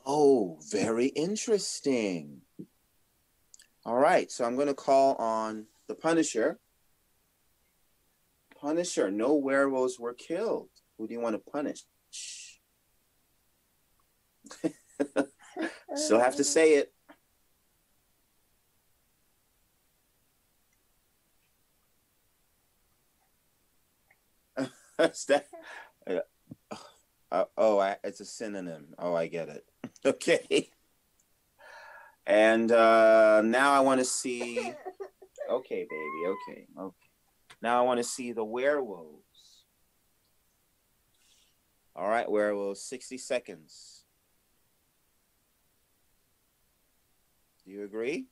oh, very interesting. All right, so I'm gonna call on the Punisher. Punisher, no werewolves were killed. Who do you want to punish? Still have to say it. uh, oh, I, it's a synonym. Oh, I get it. Okay. And uh, now I want to see. Okay, baby. Okay. Okay. Now I want to see the werewolves. All right, werewolves. Sixty seconds. Do you agree?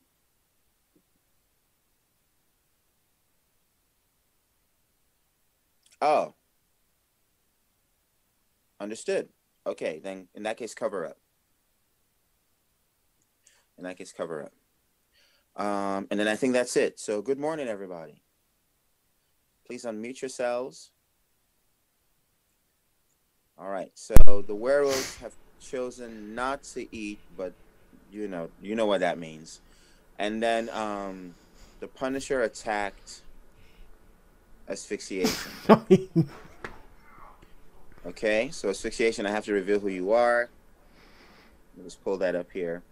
Oh. Understood. Okay, then in that case, cover up. In that gets cover up. Um, and then I think that's it. So, good morning, everybody. Please unmute yourselves. All right. So the werewolves have chosen not to eat, but you know, you know what that means. And then um, the Punisher attacked asphyxiation. Okay, so asphyxiation, I have to reveal who you are. Let's pull that up here.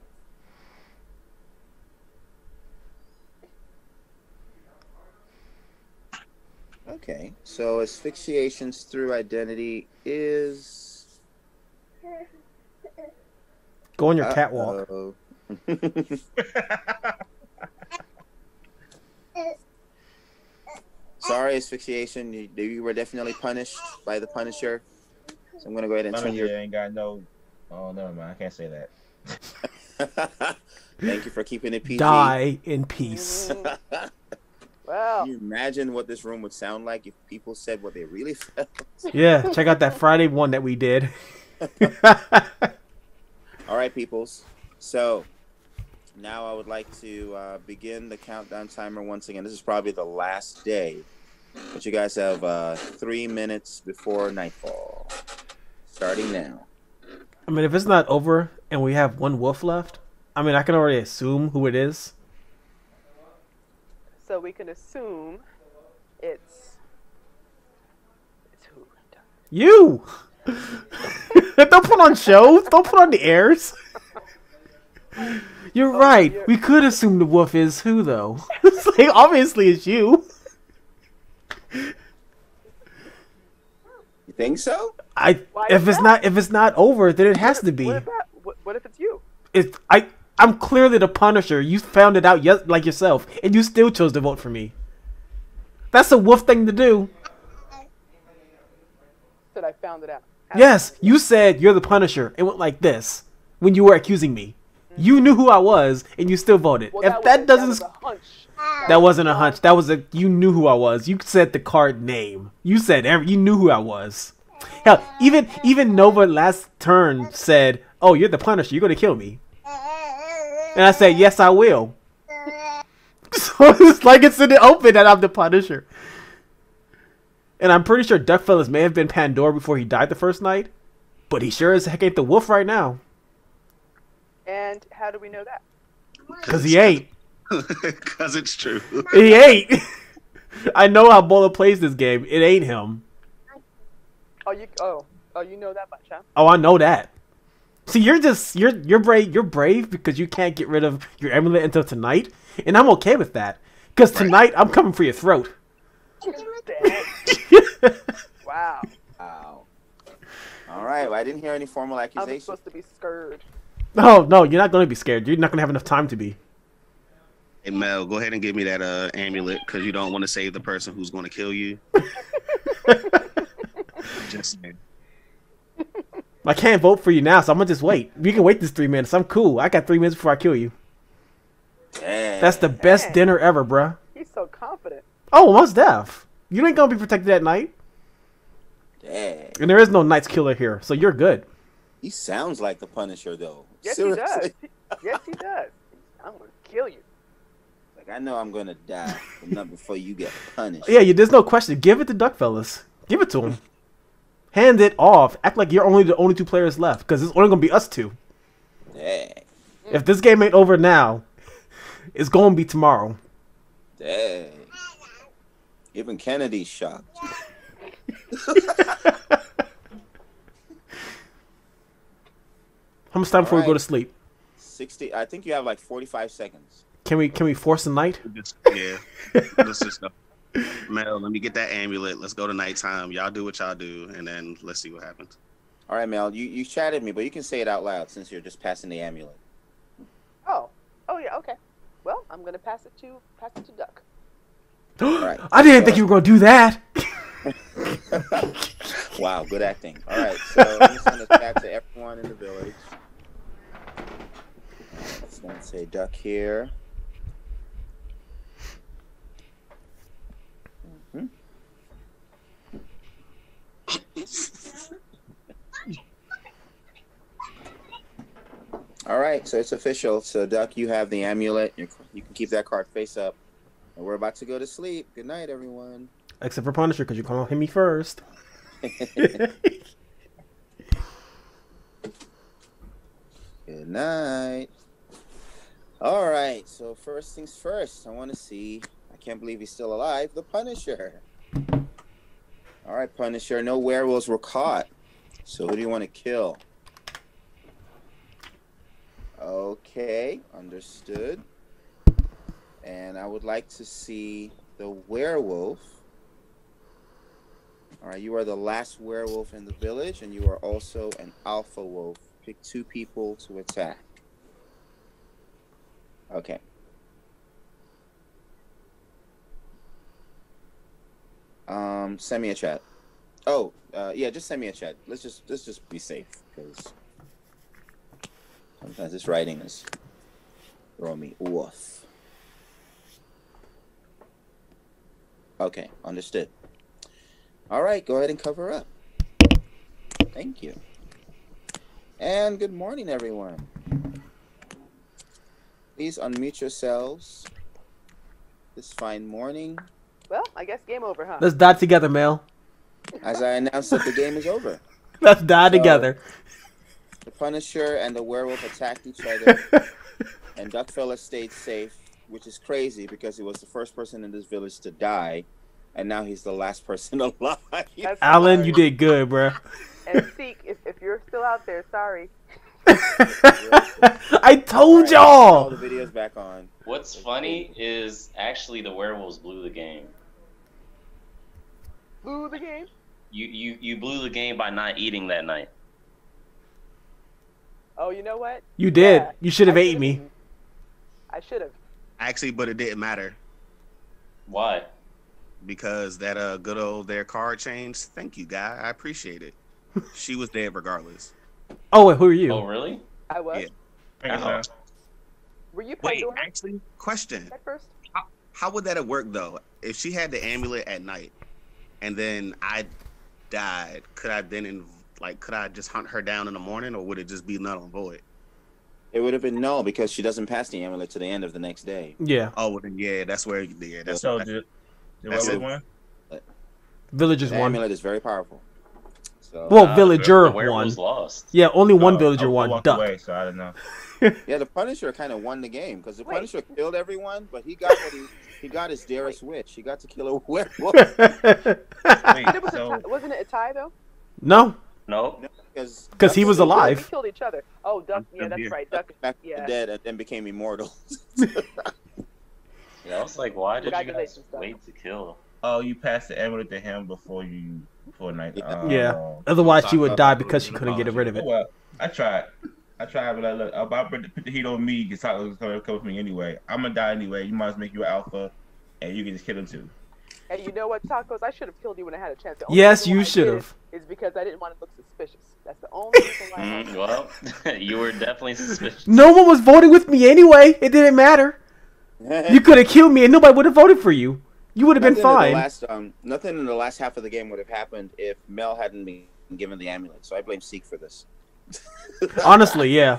Okay, so asphyxiations through identity is. Go on your catwalk. Uh-oh. Sorry, asphyxiation. You, you were definitely punished by the Punisher. So I'm gonna go ahead and turn Punisher your. ain't got no. Oh no, man, I can't say that. Thank you for keeping it PG. Die in peace. Well, Can you imagine what this room would sound like if people said what they really felt? Yeah, check out that Friday one that we did. All right, peoples. So now I would like to uh, begin the countdown timer once again. This is probably the last day, but you guys have uh, three minutes before nightfall. Starting now. I mean, if it's not over and we have one wolf left, I mean, I can already assume who it is. So we can assume it's it's who? You. Don't put on shows. Don't put on the airs. You're Oh, right. you're- We could assume the wolf is who though. it's like obviously it's you. You think so? I Why if it's that? not if it's not over, then it has to be. What if that? What, what if it's you? It I I'm clearly the Punisher. You found it out yes, like yourself, and you still chose to vote for me. That's a wolf thing to do. Said I found it out. Yes, you said you're the Punisher. It went like this when you were accusing me. You knew who I was, and you still voted. Well, if that, that, doesn't, that was a hunch. that wasn't a hunch. That was a you knew who I was. You said the card name. You said every. You knew who I was. Hell, even even Nova last turn said, "Oh, you're the Punisher. You're gonna kill me," and I said, "Yes, I will." So it's like it's in the open that I'm the Punisher. And I'm pretty sure Duckfellas may have been Pandora before he died the first night, but he sure as heck ain't the wolf right now. And how do we know that? Cause he ain't. Because it's true. He ain't. I know how Bola plays this game. It ain't him. Oh, you oh oh you know that much, huh? Oh, I know that. See, you're just you're you're brave. You're brave because you can't get rid of your amulet until tonight, and I'm okay with that. Cause tonight I'm coming for your throat. Wow. Wow. All right. Well, I didn't hear any formal I'm accusations. supposed to be scared. No, no, you're not gonna be scared. You're not gonna have enough time to be. Hey Mel, go ahead and give me that uh, amulet because you don't want to save the person who's going to kill you. Just saying. I can't vote for you now, so I'm gonna just wait. We can wait this three minutes. I'm cool. I got three minutes before I kill you. Dang. That's the best Dang. dinner ever, bruh. He's so confident. Oh, most deaf. You ain't gonna be protected at night, Dang. and there is no night's killer here, so you're good. He sounds like the Punisher, though. Yes, Seriously. he does. yes, he does. I'm gonna kill you. Like I know I'm gonna die, but not before you get punished. Yeah, you, there's no question. Give it to Duckfellas. Give it to him. Hand it off. Act like you're only the only two players left, because it's only gonna be us two. Dang. If this game ain't over now, it's gonna be tomorrow. Dang. Even Kennedy's shocked. How much time before we go to sleep? Sixty. I think you have like forty-five seconds. Can we can we force a night? Just, yeah. Let's just go. Mel, let me get that amulet. Let's go to nighttime. Y'all do what y'all do, and then let's see what happens. All right, Mel. You you chatted me, but you can say it out loud since you're just passing the amulet. Oh. Oh yeah. Okay. Well, I'm gonna pass it to pass it to Duck. right. I didn't think you were gonna do that. wow, good acting. All right, so I'm just gonna chat to everyone in the village. Just gonna say duck here. All right, so it's official. So, Duck, you have the amulet. You you can keep that card face up. And we're about to go to sleep. Good night, everyone. Except for Punisher, because you can't hit me first. Good night. All right, so first things first, I want to see. I can't believe he's still alive. The Punisher. All right, Punisher. No werewolves were caught. So who do you want to kill? Okay, understood. And I would like to see the werewolf. All right, you are the last werewolf in the village, and you are also an alpha wolf. Pick two people to attack. Okay. Um, send me a chat. Oh, uh, yeah, just send me a chat. Let's just let's just be safe because sometimes this writing is throwing me off. Okay, understood. All right, go ahead and cover up. Thank you. And good morning, everyone. Please unmute yourselves this fine morning Well, I guess game over, huh? Let's die together, Mel. as I announce that the game is over. Let's die So- together. The Punisher and the werewolf attacked each other. and Duckfella stayed safe, which is crazy because he was the first person in this village to die, and now he's the last person alive. That's Alan, you did good, bro. And Seek, if, if you're still out there, sorry. I told Alright, all y'all. the videos back on. What's funny is actually the werewolves blew the game. Blew the game. You you you blew the game by not eating that night. Oh, you know what? You did. Yeah, You should have ate me. I should have. Actually, but it didn't matter Why? because that uh good old their card changed. Thank you, guy. I appreciate it. she was dead regardless. Oh wait, who are you? Oh really? I was. Yeah. Uh-huh. Were you Wait, Pandora actually, question: at first? How would that have worked though? If she had the amulet at night, and then I died, could I then in, like could I just hunt her down in the morning, or would it just be null and void? It would have been no because she doesn't pass the amulet to the end of the next day. Yeah, Oh, well, then yeah, that's where yeah, that's So that's- did, did that's what we it. win? villagers The won. amulet is very powerful. So Well, Uh, villager the won. lost. Yeah, only one Oh, villager I- I won. Duck. Away, so I don't know. yeah, the Punisher kind of won the game because the Wait. Punisher killed everyone, but he got what he he got his dearest witch. He got to kill a werewolf Wait, It was a so tie, wasn't it a tie though? no, Nope. because 'Cause he was alive. We killed each other. Oh, Duck. Yeah, I'm that's here. right. Duck. back Yeah. dead and then became immortal. Yeah, I was like, why did you guys Congratulations, Doug. wait to kill? oh, you passed the amulet to him before you before night. Yeah. Oh. Yeah. Oh. Otherwise, she would die because she couldn't get rid of Oh, it. well, I tried. I tried, but I look, if I put the- put the heat on me, because Tyler was coming come with me anyway. I'm gonna die anyway. You might as well make you an alpha, and you can just kill him too. And you know what, Tacos? I should have killed you when I had a chance. Yes, you should have. Is because I didn't want to look suspicious. That's the only reason why. I Mm, well, you were definitely suspicious. No one was voting with me anyway. It didn't matter. You could have killed me and nobody would have voted for you. You would have been Nothing in the fine. last, um, nothing in the last half of the game would have happened if Mel hadn't been given the amulet. So I blame Seek for this. Honestly, yeah.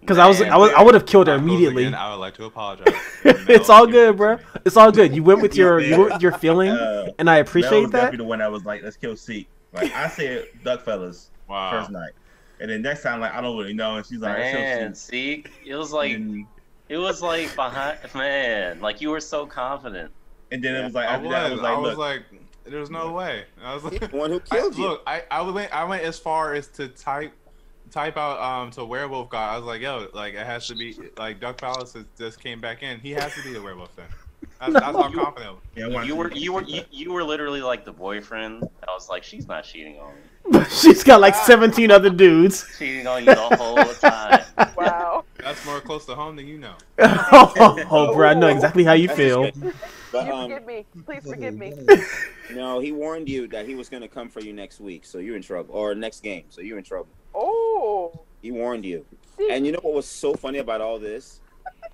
Because I was, I was, I would have killed her immediately. Again, I would like to apologize. it's all good, bro. It's all good. You went with your, you went with your feeling, Uh, and I Mel appreciate was that. definitely the one that was like, "Let's kill Seek." Like I said, Duckfellas Wow. first night, and then next time like I don't really know, and she's like, Man, kill Seek." it was like And, it was like behind man, like you were so confident. and then it was like I after was, that, I was like, I was like, there's no way. I was like, the one who I, killed you. look, I, I went, I went as far as to type, type out um to werewolf guy. I was like, yo, like it has to be like Duckfellas has just came back in. He has to be the werewolf then. That's, that's how confident. yeah, You were you were you, you were literally like the boyfriend. I was like, she's not cheating on me. She's got like 17 other dudes. Cheating on you the whole time. Wow. That's more close to home than you know. oh, bro, I know exactly how you That's feel. just good. But you um, forgive me. Please forgive me. No, he warned you that he was going to come for you next week, so you're in trouble, or next game, so you're in trouble. Oh. He warned you. See? And you know what was so funny about all this?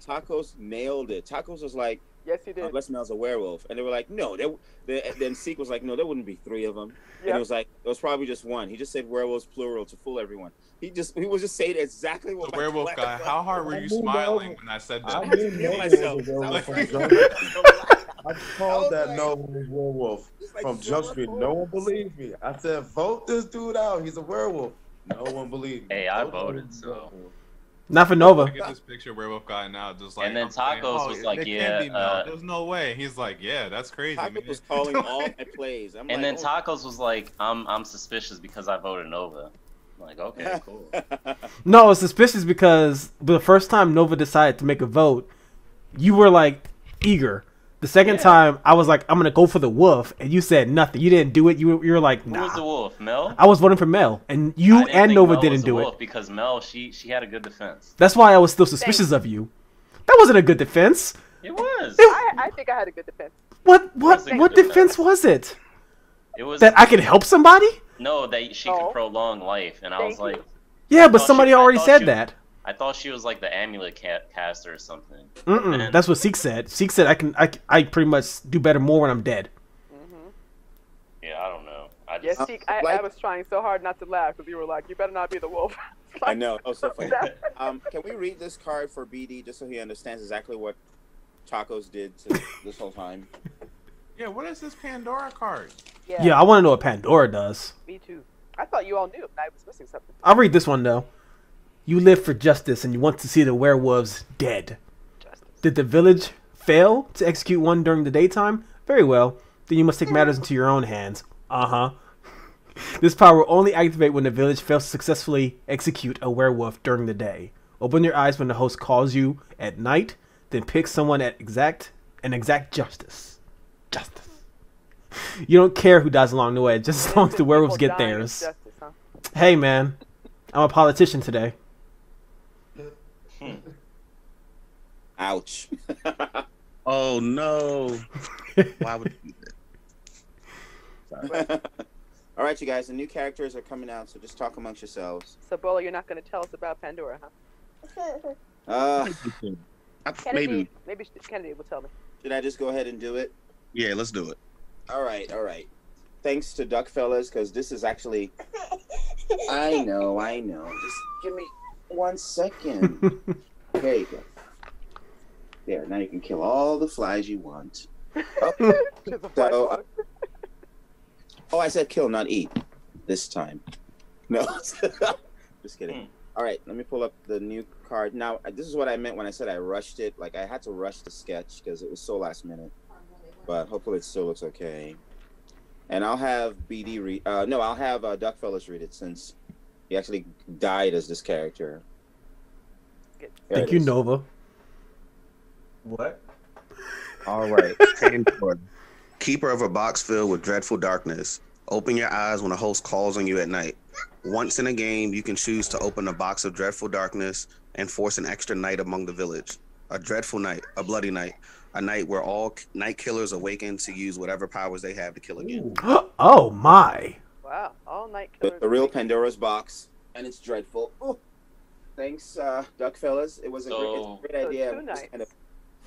Tacos nailed it. Tacos was like, yes, he did. unless Mel's a werewolf, and they were like, no. There, there, then Seek was like, no, there wouldn't be three of them. And Yep. it was like, it was probably just one. He just said werewolves plural to fool everyone. He just, he was just saying exactly what The werewolf guy. How hard were you smiling when I said that? I that? knew Kill myself. was a werewolf from Like- Jump Street. I called that like- Nova was werewolf like, from Jump Street. up." No one believed me. I said, vote this dude out. He's a werewolf. No one believed me. Hey, I Vote voted, so. werewolf. Not for Nova. I get this picture of werewolf guy now, just like. And then I'm saying, Tacos oh, was it- like, yeah, can't be Mel. uh, There's no way. He's like, yeah, that's crazy, Tacos man. was calling all my plays. I'm And like, then oh. Tacos was like, I'm I'm suspicious because I voted Nova. I'm like, okay, cool. No, I was suspicious because the first time Nova decided to make a vote, you were like eager. The second Yeah. time, I was like, I'm gonna go for the wolf, and you said nothing. You didn't do it. You were, you were like, Who was the wolf? Mel? I was voting for Mel, and you I didn't and think Nova Mel didn't the do wolf it. because Mel, she she had a good defense. That's why I was still suspicious of you. That wasn't a good defense. It was. I, I think I had a good defense. What what what defense defense. was it? It was That I could help somebody? no that she No. could oh. prolong life, and I was Thank you. like, Yeah, but somebody she- already said she- that. I thought she was like the amulet ca- caster or something. Mm-mm, Man. that's what Seek said. Seek said I can I, I pretty much do better more when I'm dead. hmm Yeah, I don't know. I Yes, just Seek, I, I was trying so hard not to laugh because you were like, you better not be the wolf. I know. Oh, so funny. Um, can we read this card for BD just so he understands exactly what Tacos did to this whole time? Yeah, what is this Pandora card? Yeah, Yeah, I want to know what Pandora does. me too. I thought you all knew, I was missing something. I'll read this one though. You live for justice and you want to see the werewolves dead. Justice. Did the village fail to execute one during the daytime? Very well. Then you must take matters into your own hands. Uh huh. This power will only activate when the village fails to successfully execute a werewolf during the day. Open your eyes when the host calls you at night, then pick someone at exact and exact justice. Justice. You don't care who dies along the way, just as long as the werewolves get theirs. Justice, huh? Hey man, I'm a politician today. Ouch. Oh no! Why would you do that? All right, you guys. The new characters are coming out, so just talk amongst yourselves. So, Bola, you're not going to tell us about Pandora, huh? Uh, Kennedy, Maybe. maybe Kennedy will tell me. should I just go ahead and do it? Yeah, let's do it. All right, all right. Thanks to Duckfellas, because this is actually. I know, I know. Just give me one second. There you go. There, now you can kill all the flies you want. Oh, She's a fly So, swatter. oh, I said kill, not eat. This time. No. Just kidding. All right, let me pull up the new card. Now, this is what I meant when I said I rushed it. Like, I had to rush the sketch because it was so last minute. But hopefully it still looks okay. And I'll have BD read. Uh, no, I'll have uh, Duckfellas read it since he actually died as this character. There Thank you, is. Nova. What? All right. Keeper of a box filled with dreadful darkness. Open your eyes when a host calls on you at night. Once in a game, you can choose to open a box of dreadful darkness and force an extra night among the village. A dreadful night, a bloody night, a night where all night killers awaken to use whatever powers they have to kill again. oh my. Wow, all night The, killers. the real Pandora's box, and it's dreadful. Oh, thanks, uh, Duckfellas. It was a, great, it's So- a great idea. two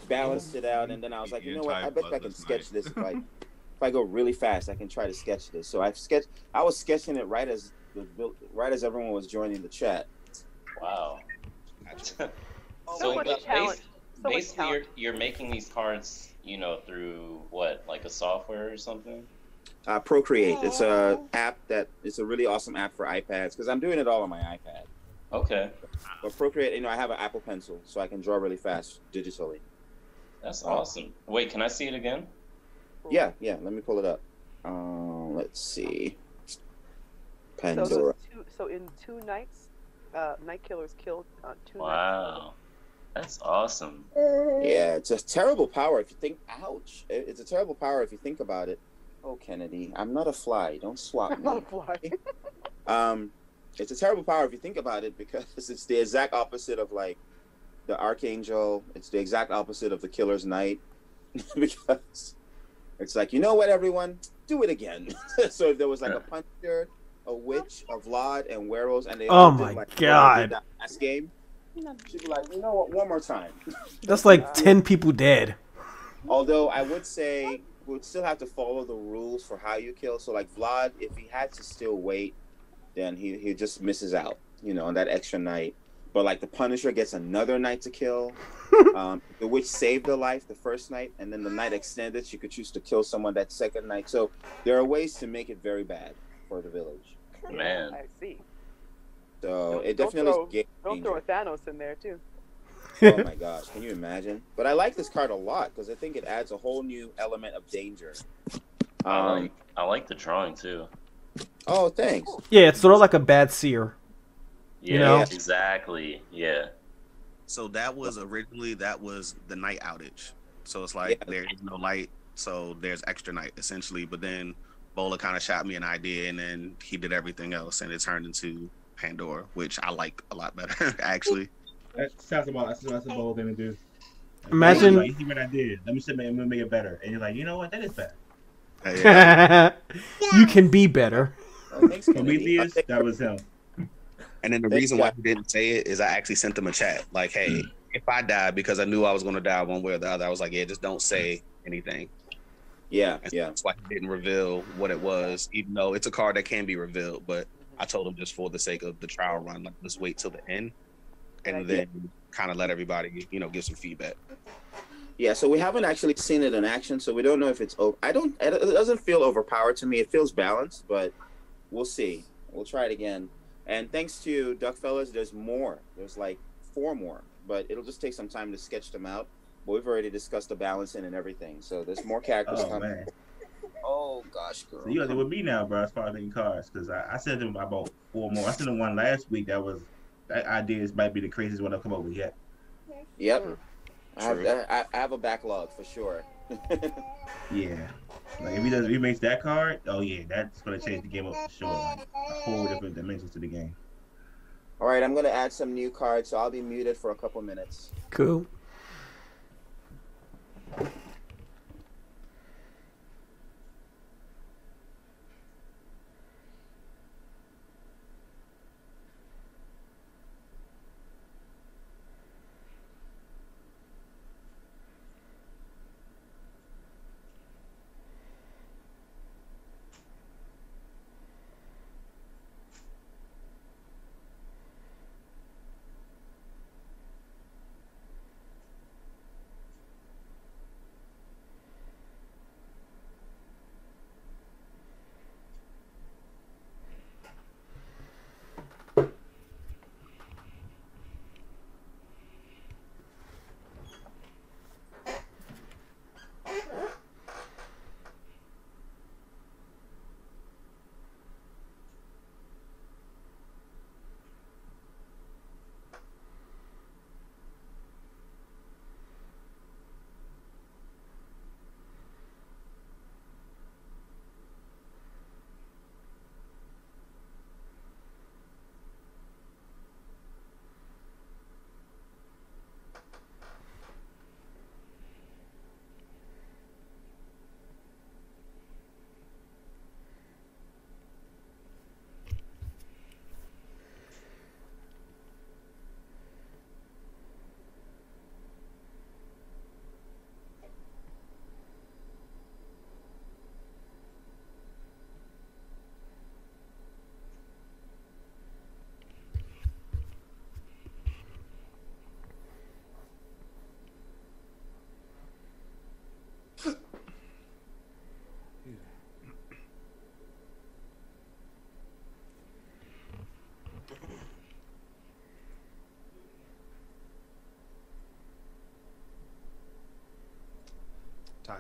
balanced it out, and then I was like, you know what? I bet I can sketch this if I if I go really fast. I can try to sketch this. So I've sketched. I was sketching it right as the right as everyone was joining the chat. Wow. So So, much but talent. bas- So much basically, talent. you're, you're making these cards, you know, through what, like a software or something? Uh, Procreate. It's a app that it's a really awesome app for iPads because I'm doing it all on my iPad. Okay, But Procreate, you know, I have an Apple Pencil, so I can draw really fast digitally. That's awesome. Wait, can I see it again? Yeah, yeah. Let me pull it up. Um, let's see. So, Pandora. those two, so in two nights, uh, night killers killed uh, two nights. Wow, that's awesome. Yeah, it's a terrible power if you think. Ouch! It- It's a terrible power if you think about it. Oh, Kennedy, I'm not a fly. Don't swat I'm not a fly. Um, it's a terrible power if you think about it because it's the exact opposite of like the Archangel. It's the exact opposite of the Killer's Knight because it's like you know what, everyone, do it again. so if there was like a puncher, a Witch, a Vlad, and werewolves, and they Oh all my did, like, God. did that last game, she'd be like, you know what, one more time. That's like uh, 10 people dead. Although I would say we would still have to follow the rules for how you kill. So like Vlad, if he had to still wait, then he he just misses out, you know, on that extra night. But like the Punisher gets another night to kill. um, the witch saved her life the first night, and then the night extended. She could choose to kill someone that second night. So there are ways to make it very bad for the village. Man. I see. So Don't- it don't definitely throw- is Don't changer. throw a Thanos in there too. oh my gosh, can you imagine? But I like this card a lot because I think it adds a whole new element of danger. I Um, like, I like the drawing too. oh, thanks. Yeah, it's sort of like a bad seer. Yeah, You know? exactly. Yeah. So that was originally that was the night outage. So it's like Yeah. there is no light, so there's extra night essentially. But then Bola kind of shot me an idea, and then he did everything else, and it turned into Pandora, which I like a lot better actually. That sounds about that's, that's a bold thing to do. Imagine- Like, you see what I did. Let me see, let me make it better. And you're like, you know what? That is better. Yeah. you can be better. Oh, thanks, Kennedy. Prometheus, that was him. And then the reason why he didn't say it is I actually sent him a chat like, "Hey, hmm. if I die because I knew I was going to die one way or the other, I was like, yeah, just don't hmm. say anything." Yeah, And yeah. That's why he didn't reveal what it was, even though it's a card that can be revealed. But I told him just for the sake of the trial run, like let's wait till the end, and then kind of let everybody, you know, give some feedback. Yeah, so we haven't actually seen it in action, so we don't know if it's. Over- I don't. It doesn't feel overpowered to me. It feels balanced, but we'll see. We'll try it again. And thanks to Duckfellas, there's more. There's like four more, but it'll just take some time to sketch them out. But we've already discussed the balancing and everything, so there's more characters Oh coming. man. Oh gosh, girl. So you got to with me now, bro. As far as making cards, because I, I sent them about four more. I sent them one last week that was that idea might be the craziest one I've come up with yet. Yep. Hmm. I have, True. I, I have a backlog for sure. Yeah. Like if he does, if he makes that card, oh yeah, that's gonna change the game up for sure. Like a whole different dimensions to the game. All right, I'm gonna add some new cards, so I'll be muted for a couple minutes. Cool.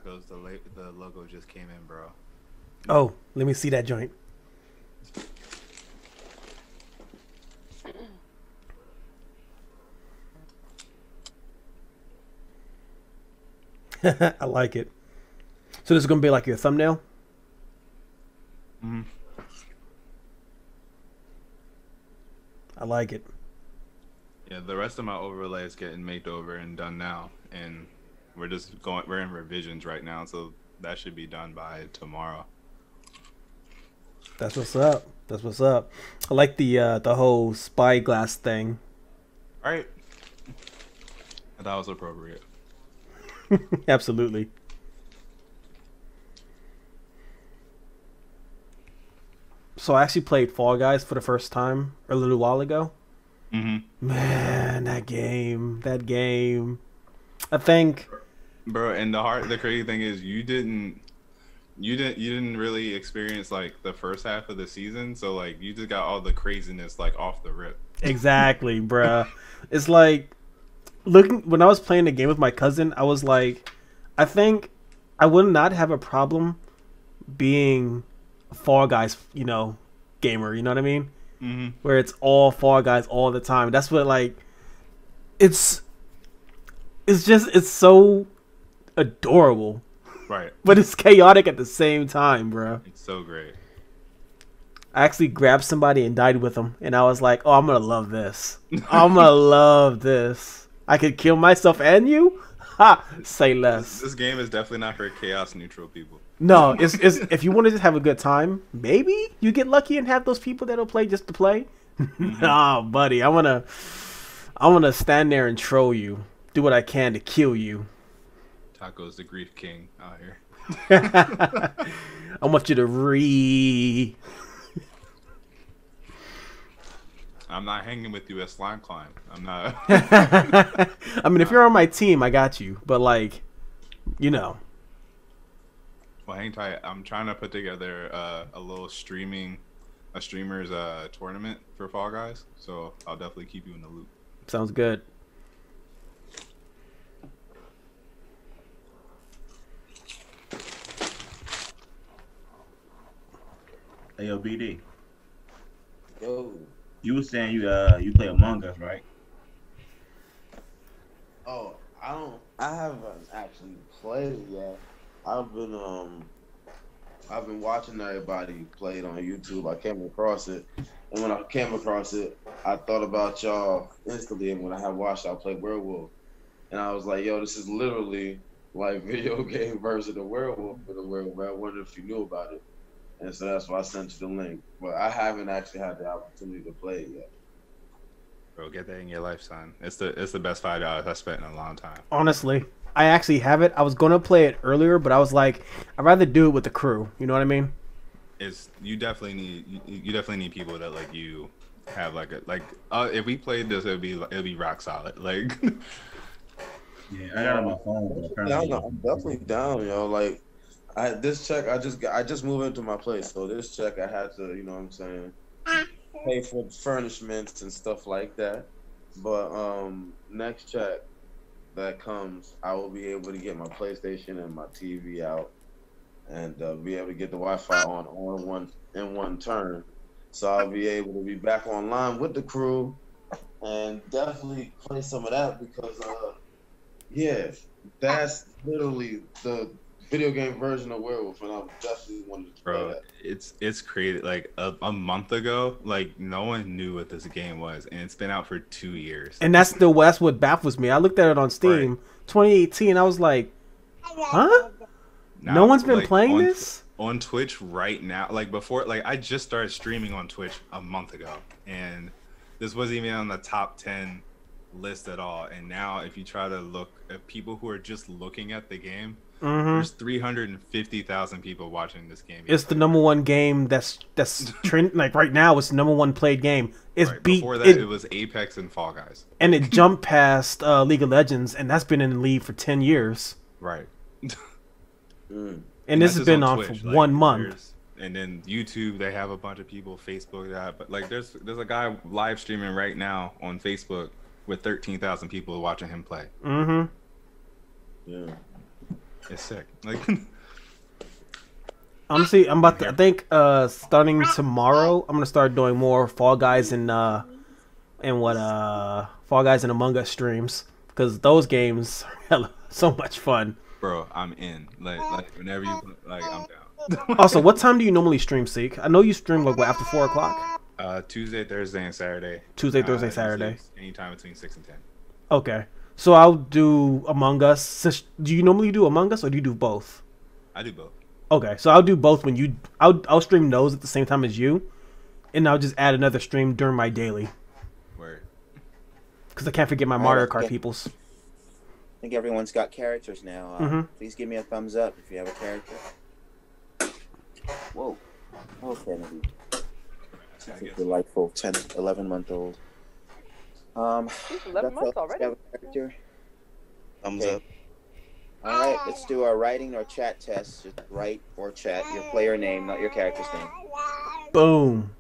Tacos, the la- the logo just came in, bro. Oh, let me see that joint. I like it. So this is gonna be like your thumbnail. Mm-hmm. I like it. Yeah, the rest of my overlay is getting made over and done now, and we're just going. We're in revisions right now, so that should be done by tomorrow. That's what's up. That's what's up. I like the uh, the whole spyglass thing. All right. That was appropriate. Absolutely. So I actually played Fall Guys for the first time a little while ago. Mm-hmm. Man, that game, that game. I think Bro, and the hard, the crazy thing is, you didn't, you didn't, you didn't really experience like the first half of the season, so like you just got all the craziness like off the rip. exactly, bruh. It's like looking when I was playing the game with my cousin, I was like, I think I would not have a problem being a Fall Guys, you know, gamer. You know what I mean? Mm-hmm. Where it's all Fall Guys all the time. That's what like it's it's just it's so adorable, Right. but it's chaotic at the same time, bro. It's so great. I actually grabbed somebody and died with them, and I was like, "Oh, I'm gonna love this. I'm gonna love this. I could kill myself and you. Ha! Say less. this game is definitely not for chaos neutral people. No, it's, it's if you want to just have a good time, maybe you get lucky and have those people that'll play just to play. Mm-hmm. nah, buddy, I wanna, I wanna stand there and troll you, do what I can to kill you. Tacos, the grief king out here. I want you to re. I'm not hanging with you at slime climb. I'm not. I mean, if you're on my team, I got you. But like, you know, well, hang tight. I'm trying to put together uh, a little streaming a streamer's uh tournament for Fall Guys, so I'll definitely keep you in the loop. Sounds good. Hey, yo, BD. Yo. You were saying you uh you play Among Us, right? Oh, I don't. I haven't actually played it yet. I've been um, I've been watching everybody play it on YouTube. I came across it, and when I came across it, I thought about y'all instantly. And when I had watched y'all play Werewolf, and I was like, "Yo, this is literally like video game version of Werewolf for the Werewolf." I wonder if you knew about it, and so that's why I sent you the link. But I haven't actually had the opportunity to play it yet. Bro, get that in your life, son. It's the it's the best five dollars I spent in a long time. Honestly, I actually have it. I was gonna play it earlier, but I was like, I'd rather do it with the crew. You know what I mean? It's you definitely need you, you definitely need people that like you have like a like uh, if we played this it'd be it'd be rock solid like Yeah, I got on my phone, but apparently I'm, I'm definitely down, yo. Like, I this check, I just I just moved into my place, so this check, I had to, you know, what I'm saying, pay for furnishments and stuff like that. But um, next check that comes, I will be able to get my PlayStation and my TV out, and uh, be able to get the Wi-Fi on on one in one turn. So I'll be able to be back online with the crew, and definitely play some of that because uh. Yeah, that's literally the video game version of Werewolf, and I definitely wanted to play bro that. it's it's created like a, a month ago like no one knew what this game was and it's been out for two years And that's the that's what baffles me. I looked at it on Steam, 2018. I was like, huh? Now, no one's been like, playing on, this. on Twitch right now. Like before, like I just started streaming on Twitch a month ago, and this wasn't even on the top ten list at all. And now, if you try to look at people who are just looking at the game, Mhm. there's three hundred and fifty thousand people watching this game. It's the number one game that's that's trend like right now. It's the number one played game. It's Right, beat Before that, it, it was Apex and Fall Guys. and it jumped past uh, League of Legends, and that's been in the league for ten years. Right. Mm. And this has been on Twitch, for like, one month. And then YouTube, they have a bunch of people. Facebook, that, but like, there's there's a guy live streaming right now on Facebook with thirteen thousand people watching him play. Mm-hmm. Yeah. It's sick. Like, Honestly, I'm about to. I think uh, starting tomorrow, I'm gonna start doing more Fall Guys and uh, and what uh, Fall Guys and Among Us streams because those games are hella, so much fun. bro, I'm in. Like, like whenever you like, I'm down. Also, what time do you normally stream, Seek? I know you stream like what, after four o'clock. Uh, Tuesday, Thursday, and Saturday. Tuesday, Uh, Thursday, usually Saturday. it's Anytime between six and ten. Okay, so I'll do Among Us. Do you normally do Among Us or do you do both? I do both. Okay, so I'll do both when you. I'll I'll stream those at the same time as you, and I'll just add another stream during my daily Word. because I can't forget my Alright, Mario okay. Kart peoples. I think everyone's got characters now. Uh, Mhm. Please give me a thumbs up if you have a character. Whoa. Oh, Kennedy. Such a delightful 10, 11 month old. Um, He's 11 Bethel, months already. character? Thumbs Okay. up. All right, let's do our writing or chat test. Just write or chat your player name, not your character's name. Boom.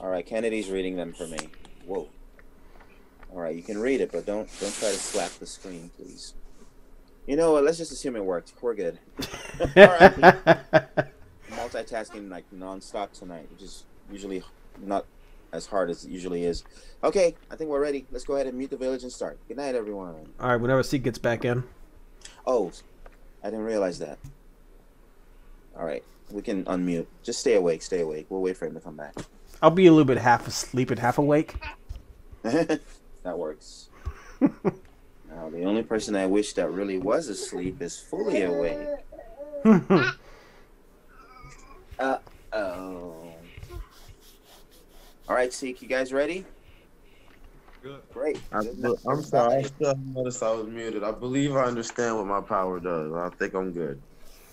All right, Kennedy's reading them for me. Whoa. All right, you can read it, but don't don't try to slap the screen, please. You know what? Let's just assume it worked. We're good. All right. Multitasking like nonstop tonight, which is usually not as hard as it usually is. Okay, I think we're ready. Let's go ahead and mute the village and start. Good night, everyone. All right, whenever Seek gets back in. Oh, I didn't realize that. All right, we can unmute. Just stay awake. Stay awake. We'll wait for him to come back. I'll be a little bit half asleep and half awake. that works. now, the only person I wish that really was asleep is fully awake. Uh oh. All right, Seek, you guys ready? Good. Great. I, Good. I'm sorry. I still noticed I was muted. I believe I understand what my power does. I think I'm good.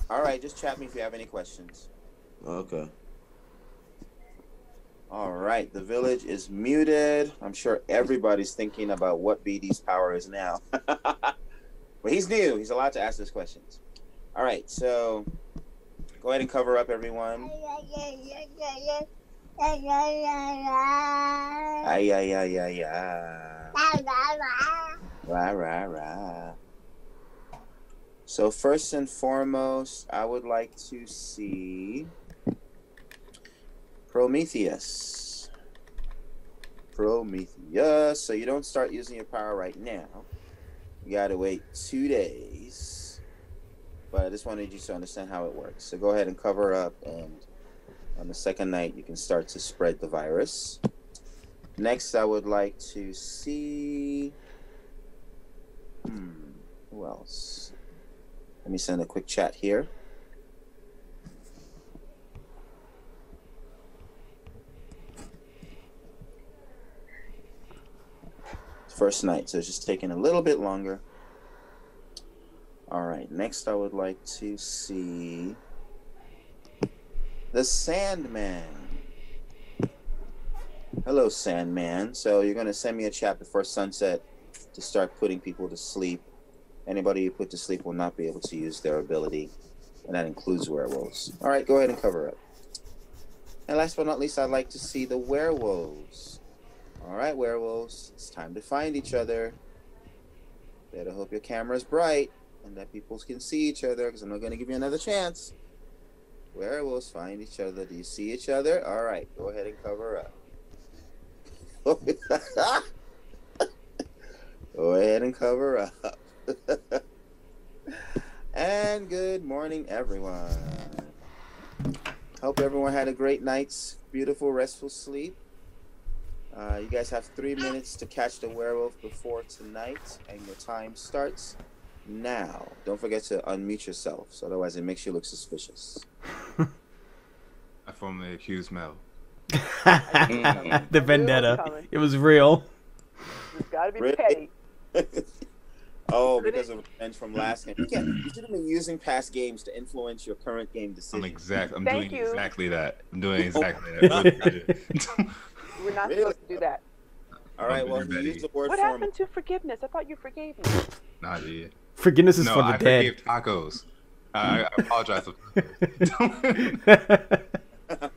All right, just chat me if you have any questions. Okay. All right, the village is muted. I'm sure everybody's thinking about what BD's power is now. but he's new. He's allowed to ask those questions. All right, so Go ahead and cover up, everyone. Ay, ay, ay, ay, ay. Rah, rah. So first and foremost, I would like to see Prometheus. Prometheus. So you don't start using your power right now. You gotta wait two days. But I just wanted you to understand how it works. So go ahead and cover up, and on the second night, you can start to spread the virus. Next, I would like to see. Hmm, who else? Let me send a quick chat here. First night, so it's just taking a little bit longer. All right, next I would like to see the Sandman. Hello, Sandman. So you're gonna send me a chat before sunset to start putting people to sleep. Anybody you put to sleep will not be able to use their ability, and that includes werewolves. All right, go ahead and cover up. And last but not least, I'd like to see the werewolves. All right, werewolves, it's time to find each other. Better hope your camera's bright and that people can see each other because I'm not going to give you another chance. Werewolves find each other. Do you see each other? All right, go ahead and cover up. go ahead and cover up. and good morning, everyone. Hope everyone had a great night's beautiful, restful sleep. Uh, you guys have three minutes to catch the werewolf before tonight, and your time starts now. Don't forget to unmute yourself, so otherwise it makes you look suspicious. I formally accuse Mel. the vendetta. It was real. It's gotta be Really? petty. oh, because of revenge from last game. You, can't, you should have been using past games to influence your current game I'm decision. exact. I'm Thank doing you. exactly that. I'm doing exactly that. We're not Really? supposed to do that. All right, well, being you petty. the word What form. happened to forgiveness? I thought you forgave me. nah, dude. Forgiveness is No, for the I dead. forgave tacos. I, I apologize.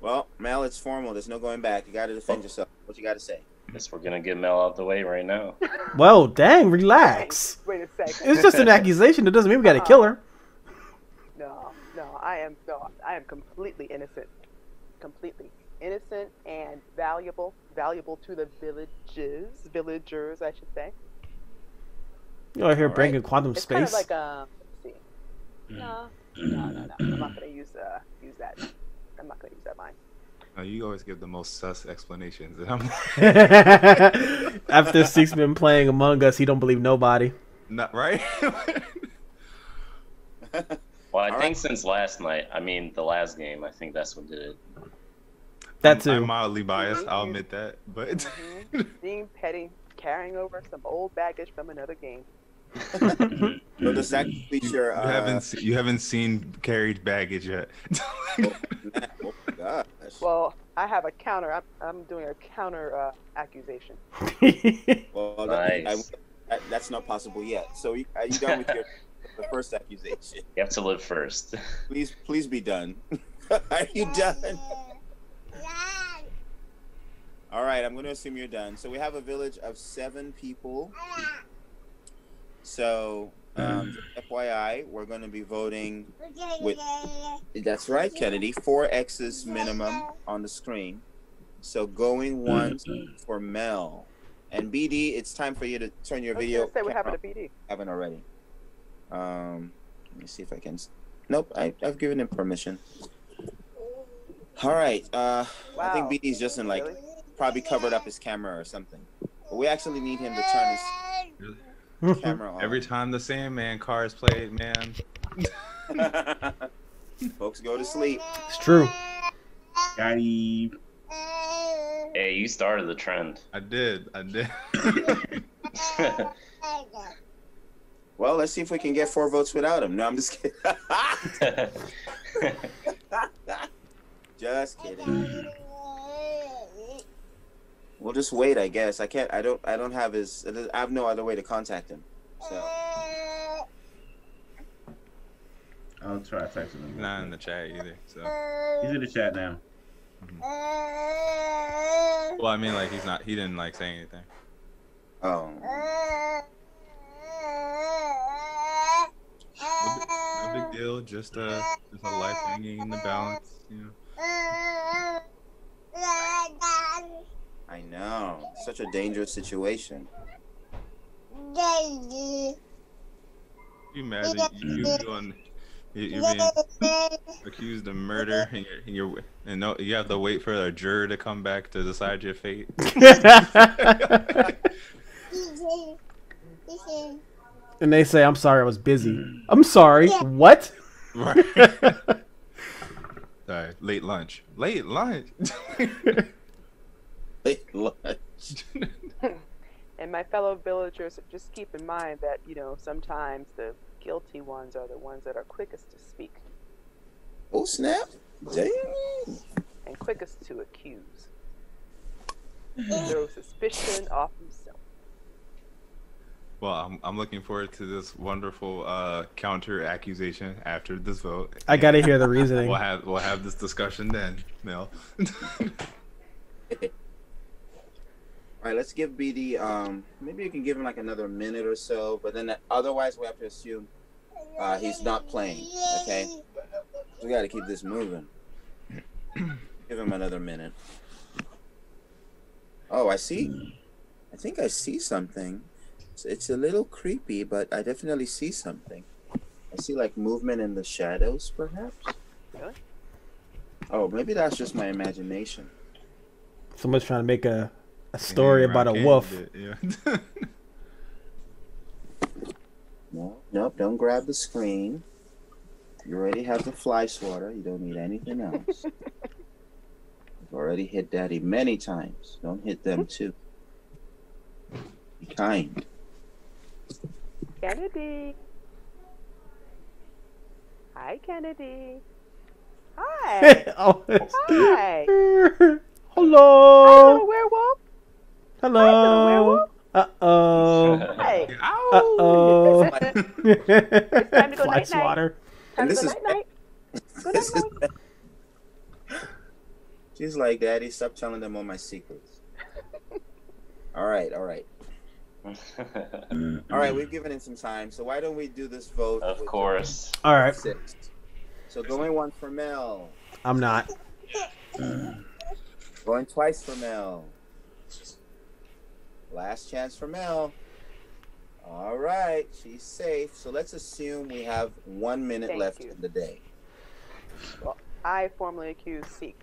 Well, Mel, it's formal. There's no going back. You got to defend yourself. What you got to say? Guess we're gonna get Mel out of the way right now. well, dang, relax. Wait a second. It's just an accusation. It doesn't mean we gotta kill her. No, no, I am no, I am completely innocent. Completely innocent and valuable, valuable to the villages, villagers, I should say. You're out here All right. bringing quantum It's space. kind of like a. Let's see. No, no, no, no. I'm not gonna use uh use that. I'm not gonna use that line. No, you always give the most sus explanations, and I'm After Six been playing Among Us, he don't believe nobody. not right. Well, I All think since last night, I mean the last game, I think that's what did it. That's I'm too. mildly biased. I'll admit that, but Mhm. Being petty, carrying over some old baggage from another game. So does that complete your? you Uh, haven't se- you haven't seen carried baggage yet. oh, oh gosh. Well, I have a counter. I'm, I'm doing a counter uh, accusation. Well, that, Nice. I, that, that's not possible yet. So, you- are you done with your the first accusation? You have to live first. Please, please be done. are you done? All right, I'm going to assume you're done. So we have a village of seven people. So, um, FYI, we're going to be voting. With- That's right, Kennedy. Four X's minimum on the screen. So going once for Mel. And BD, it's time for you to turn your I was video. say what camera happened to BD. haven't already. Um, let me see if I can. Nope, I, I've given him permission. All right. Uh, I think Wow. BD's just in like Really? probably covered up his camera or something. But we actually need him to turn his camera on. Every time the Sandman car is played, man. Folks go to sleep. it's true. Got him. hey, you started the trend. I did. I did. Well, let's see if we can get four votes without him. No, I'm just kidding. just kidding. We'll just wait, I guess. I can't. I don't. I don't have his. I have no other way to contact him. So I I'll try texting him. He's not in the chat either. So, He's in the chat now. Mm-hmm. well, I mean, like he's not. He didn't like say anything. Oh. No big, no big deal. Just a just a life hanging in the balance. You know. I know. Such a dangerous situation. You imagine you, you, you on you, you're being accused of murder and you're, and you're and no you have to wait for a juror to come back to decide your fate. and they say, "I'm sorry, I was busy." I'm sorry. What? Right. Sorry, late lunch. Late lunch. Late lunch. And my fellow villagers, just keep in mind that, you know, sometimes the guilty ones are the ones that are quickest to speak Oh snap! Damn. and quickest to accuse. Throw suspicion off himself. Well, I'm, I'm looking forward to this wonderful uh, counter accusation after this vote. I gotta hear the reasoning. We'll have we'll have this discussion then, Mel. All right, let's give BD. Um, maybe you can give him like another minute or so, but then otherwise we have to assume uh, he's not playing. Okay, we got to keep this moving. give him another minute. Oh, I see. I think I see something. It's, it's a little creepy, but I definitely see something. I see like movement in the shadows, perhaps. Really? Oh, maybe that's just my imagination. Someone's trying to make a, a story about a wolf. Yeah. No, nope, don't grab the screen. You already have the fly swatter. You don't need anything else. You've already hit daddy many times. Don't hit them too. Be kind. Kennedy. Hi, Kennedy. Hi. oh, Hi. Hello. Hi, little werewolf. Hello. Uh oh. Hi. Uh oh. it's time to go Fly night-night. swatter. Time to this go is- night night. Good This night is- She's like, Daddy, stop telling them all my secrets. all right, all right. All right, we've given it some time, so why don't we do this vote? of course. All right. Six. So going one for Mel. I'm not. Going twice for Mel. Last chance for Mel. All right, she's safe. So let's assume we have one minute Thank left you. in the day. Well, I formally accuse Seek.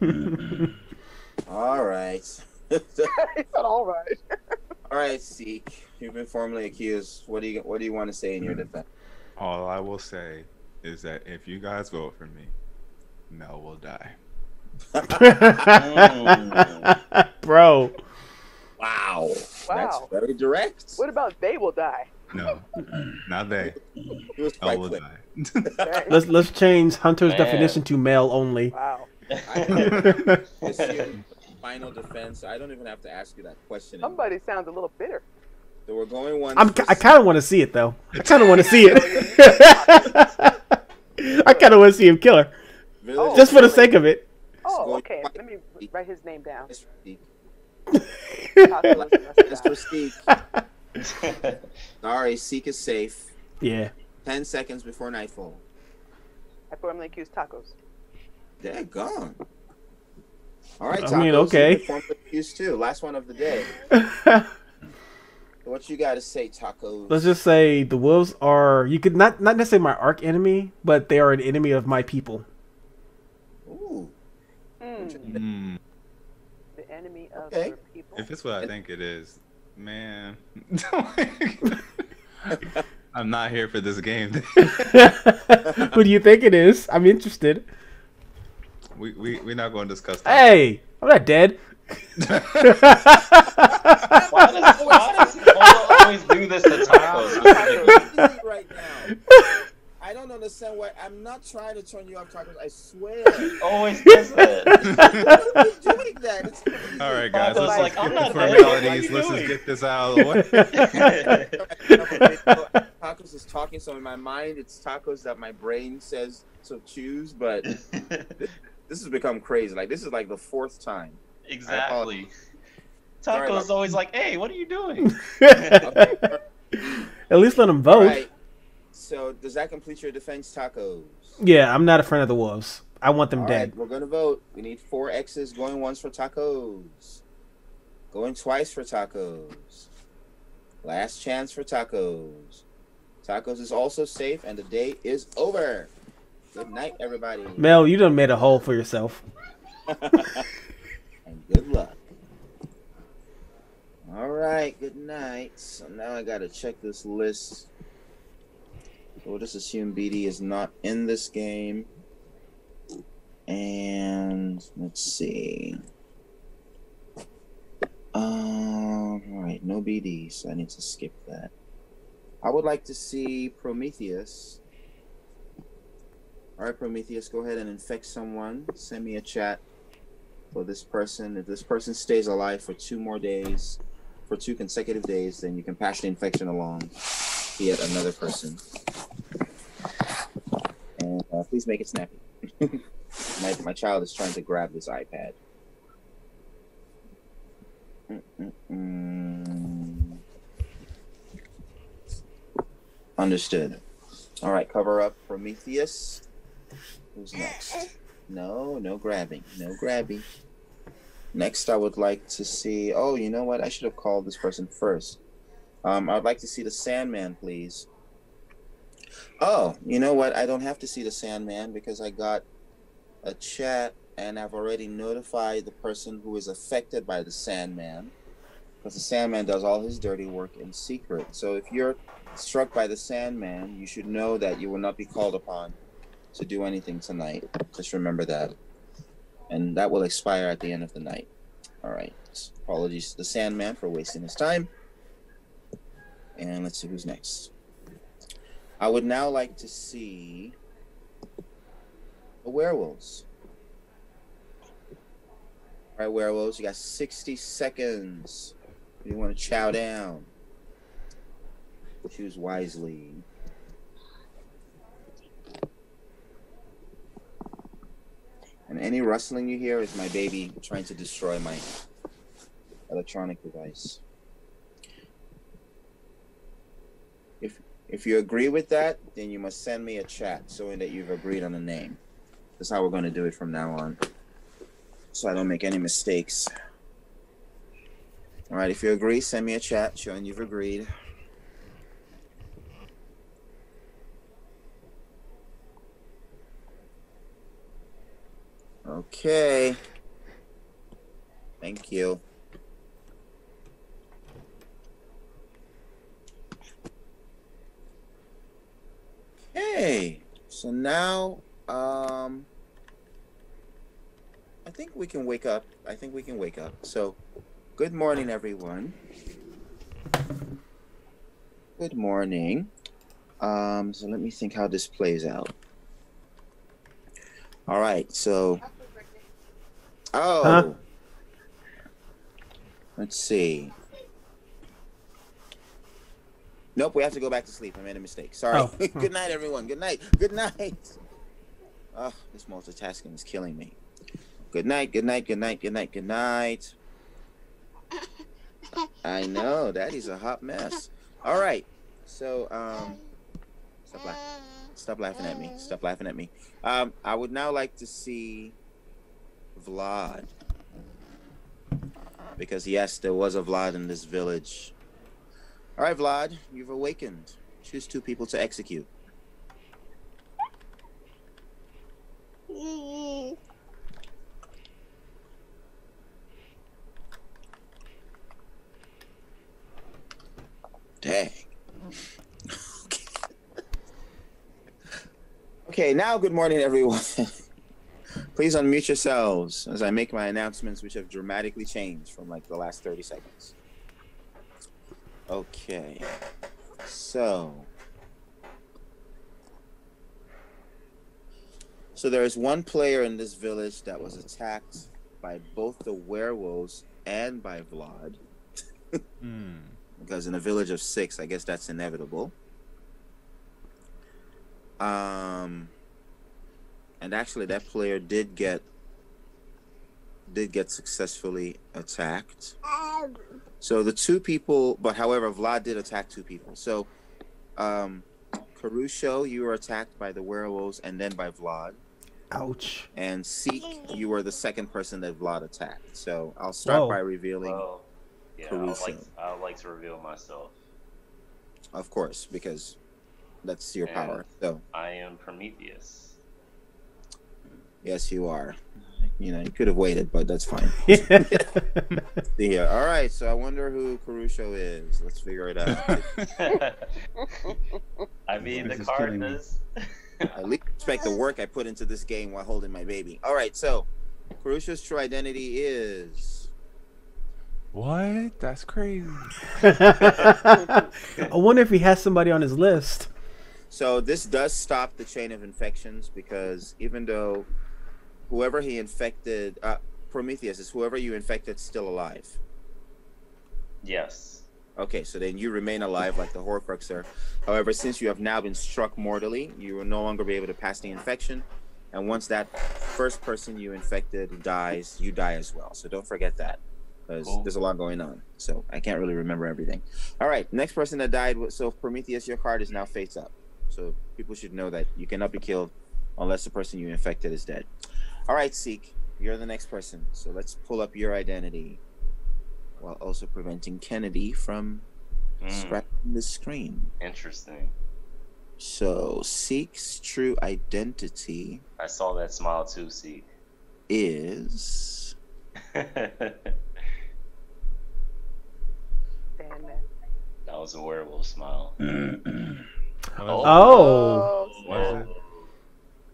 All right. I said all right. All right, Seek. You've been formally accused. What do you What do you want to say in your defense? All I will say is that if you guys vote for me, Mel will die. Bro. Wow. That's Wow. very direct. What about they will die? No, not they. It was Mel quite will quick. die. Let's let's change Hunter's Man. definition to male only. Wow. Assume final defense. I don't even have to ask you that question. anymore. Somebody sounds a little bitter. So we're going once. I'm, I kind of want to see it though. I kind of want to see it. I kind of want to see him kill her, Village just for the sake of it. Oh, okay. Let me write his name down. Mr. Seek. Taco doesn't mess Mr. with that. Seek. Sorry, Seek is safe. Yeah. Ten seconds before nightfall. I formally accuse tacos. They're gone. All right, I mean, Tacos, okay. you're formally accused too. Last one of the day. What you got to say, Tacos? Let's just say the wolves are you could not not necessarily my arch enemy, but they are an enemy of my people. Ooh. Hmm. Mm, The enemy of Okay. your people. if it's what I think it is, man. I'm not here for this game. Who do you think it is? I'm interested. we we we're not going to discuss that. Hey, I'm not dead. Why does, why does Polo always do this to tacos? Right now. I don't understand why. I'm not trying to turn you off, Tacos. I swear. He always does that. Why are you doing that? It's. All right, guys. Tacos Let's like, I'm not for dead. What are formalities. Let's just get this out of the way. Tacos is talking. talking, so in my mind it's tacos that my brain says to choose, but this has become crazy. Like this is like the fourth time. exactly. Taco's about- always like, "Hey, what are you doing?" At least let them vote. So does that complete your defense, tacos? Yeah, I'm not a friend of the wolves. I want them All dead. right, we're gonna vote. We need four X's going once for tacos. Going twice for tacos. Last chance for tacos. Tacos is also safe and the day is over. Good night, everybody. Mel, you done made a hole for yourself. and good luck. All right, good night. So now I gotta check this list. We'll just assume BD is not in this game. And let's see. Um, all right, no BD, so I need to skip that. I would like to see Prometheus. All right, Prometheus, go ahead and infect someone. Send me a chat for this person. If this person stays alive for two more days, for two consecutive days, then you can pass the infection along to yet another person. Uh, please make it snappy. my, my child is trying to grab this iPad. Mm-mm-mm. Understood. All right, cover up Prometheus. Who's next? No, no grabbing. No grabbing. Next, I would like to see. Oh, you know what? I should have called this person first. Um, I'd like to see the Sandman, please. Oh, you know what? I don't have to see the Sandman because I got a chat and I've already notified the person who is affected by the Sandman because the Sandman does all his dirty work in secret. So if you're struck by the Sandman, you should know that you will not be called upon to do anything tonight. Just remember that. And that will expire at the end of the night. All right. Apologies to the Sandman for wasting his time. And let's see who's next. I would now like to see the werewolves. All right, werewolves, you got 60 seconds. You want to chow down. Choose wisely. And any rustling you hear is my baby trying to destroy my electronic device. If you agree with that, then you must send me a chat showing that you've agreed on a name. That's how we're going to do it from now on. So I don't make any mistakes. All right, if you agree, send me a chat showing you've agreed. Okay. Thank you. Okay. So now, um, I think we can wake up. I think we can wake up. So, good morning, everyone. Good morning. Um, so let me think how this plays out. All right. So, oh, Huh? let's see. Nope, we have to go back to sleep. I made a mistake. Sorry. Oh. Good night, everyone. Good night. Good night. Oh, this multitasking is killing me. Good night. Good night. Good night. Good night. Good night. I know Daddy's a hot mess. All right. So, um, stop laughing. Stop laughing at me. Stop laughing at me. Um, I would now like to see Vlad. Because yes, there was a Vlad in this village. All right, Vlad, you've awakened. Choose two people to execute. Dang. okay. okay, now good morning, everyone. Please unmute yourselves as I make my announcements, which have dramatically changed from like the last 30 seconds. Okay. So. So there is one player in this village that was attacked by both the werewolves and by Vlad. Hmm. Because in a village of six, I guess that's inevitable. Um, and actually, that player did get did get successfully attacked. So the two people, but however, Vlad did attack two people. So, um, Caruso, you were attacked by the werewolves and then by Vlad. Ouch. And Seek, you were the second person that Vlad attacked. So I'll start Whoa. by revealing, Well, yeah, I like, Caruso. I would like to reveal myself. of course, because that's your And power. So I am Prometheus. yes, you are. You know, you could have waited, but that's fine. Yeah. See here. All right. So I wonder who Caruso is. Let's figure it out. I mean, the is card killing me. At least respect the work I put into this game while holding my baby. All right. So Caruso's true identity is. What? That's crazy. I wonder if he has somebody on his list. So this does stop the chain of infections because even though whoever he infected, uh, Prometheus is whoever you infected still alive. Yes. Okay, so then you remain alive like the Horcruxer. However, since you have now been struck mortally, you will no longer be able to pass the infection. And once that first person you infected dies, you die as well. So don't forget that because Cool. there's a lot going on. So I can't really remember everything. All right, next person that died. was- So Prometheus, your card is now face up. So people should know that you cannot be killed unless the person you infected is dead. All right, Seek, you're the next person. So let's pull up your identity while also preventing Kennedy from Mm, scratching the screen. interesting. So Seek's true identity I saw that smile too, Seek. is that was a werewolf smile. Oh. Oh. Was?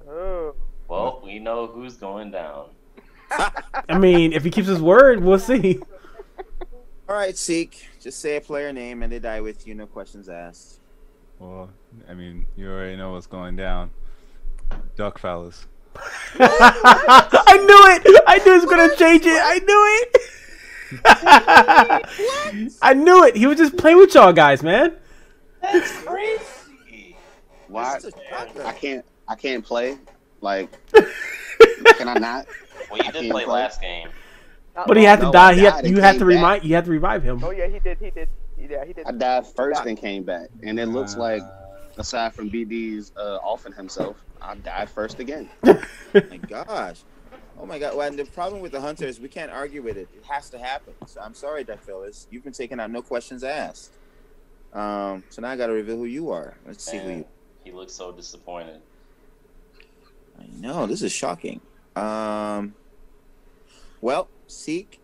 Oh. Well, we know who's going down. I mean, if he keeps his word, we'll see. all right. Seek, just say a player name and they die with you. No questions asked. Well, I mean, you already know what's going down. Duckfellas. I knew it. I knew he was gonna change it. I knew it. I knew it. He was just playing with y'all guys, man. That's crazy. Why? This is a shocker. I can't. I can't play. Like, can I not? Well, you I did can't play play. last game. Not But he had to No, die. He had, you had to came remind. You had to revive him. Oh yeah, he did. He did. Yeah, he did. I died first and came back, and it looks like, aside from BD's uh, offing himself, I died first again. my gosh. Oh my god. Well, and the problem with the hunter is we can't argue with it. It has to happen. So I'm sorry, Duckfellas. You've been taking out no questions asked. Um, so now I gotta reveal who you are. Let's see who Man, you he looks so disappointed. I know, this is shocking. Um well, Seek,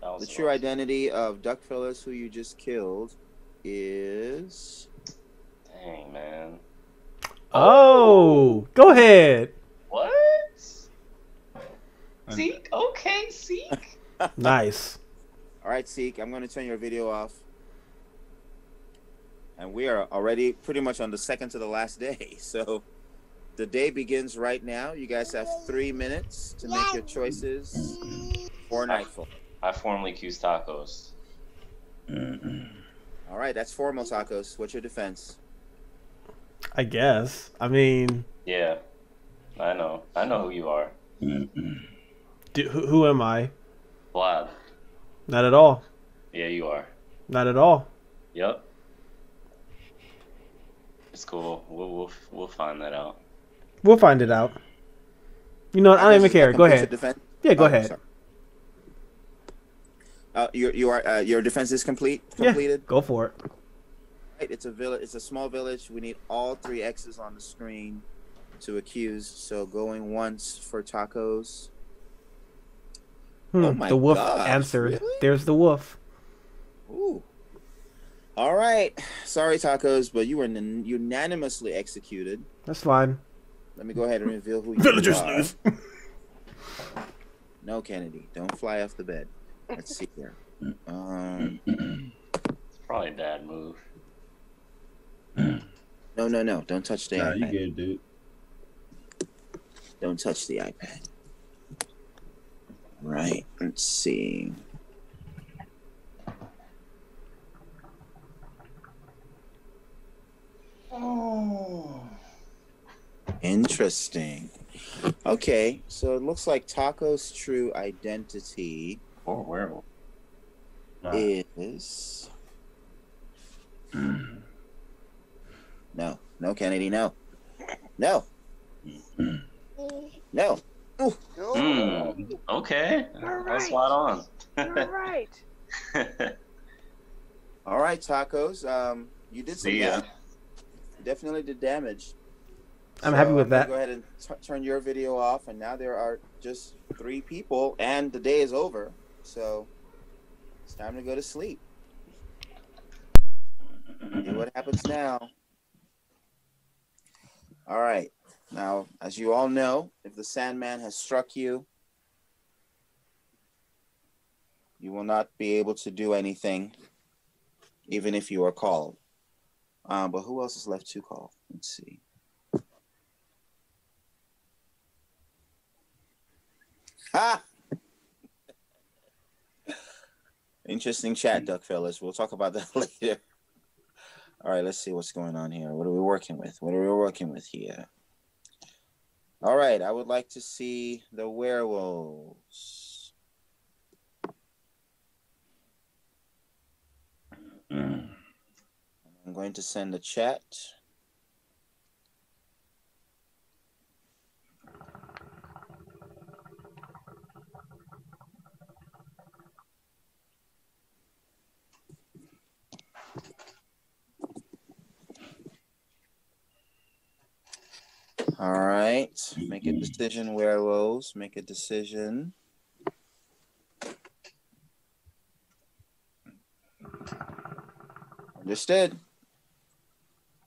the true rough. identity of Duckfellas, who you just killed, is Dang, man. Oh, go ahead. What? And- Seek? Okay, Seek. Nice. all right, Seek, I'm gonna turn your video off. And we are already pretty much on the second to the last day. So the day begins right now. You guys have three minutes to make your choices for nightfall. I formally accused tacos. Mm-hmm. All right, that's formal tacos. What's your defense? I guess. I mean, Yeah. I know. I know who you are. Mm-hmm. do, who, who am I? Vlad. Not at all. Yeah, you are. Not at all. Yep. It's cool. We'll we'll we'll find that out. We'll find it out. You know what? I don't even care. Go ahead. defense? Yeah, go Oh, ahead. Uh, your you are uh, your defense is complete. Yeah, Completed. go for it. Right, It's a village. It's a small village. We need all three X's on the screen to accuse. So going once for tacos. Hmm, Oh my the wolf gosh, answered. really? There's the wolf. Ooh. All right. Sorry, tacos, but you were un- unanimously executed. That's fine. Let me go ahead and reveal who you Villagers are. lose. No, Kennedy, don't fly off the bed. Let's see here. Um, It's probably a bad move. no, no, no! Don't touch the Nah, you iPad. good, dude. Don't touch the iPad. Right. Let's see. Interesting. Okay, so it looks like Taco's true identity Or werewolf. is no, no, Kennedy, no, no, no. Hmm. Okay. You're That's right. spot on. You're right. All right, tacos. Um, you did some See ya. damage. Definitely did damage. I'm happy with I'm that. Go ahead and t- turn your video off, and now there are just three people, and the day is over. So it's time to go to sleep. What happens now. All right. Now, as you all know, if the Sandman has struck you, you will not be able to do anything, even if you are called. Um, but who else is left to call? Let's see. Interesting chat, Duckfellas. We'll talk about that later. All right, let's see what's going on here. What are we working with? What are we working with here? All right, I would like to see the werewolves. Hmm. I'm going to send a chat. All right, make a decision, werewolves. Make a decision. Understood.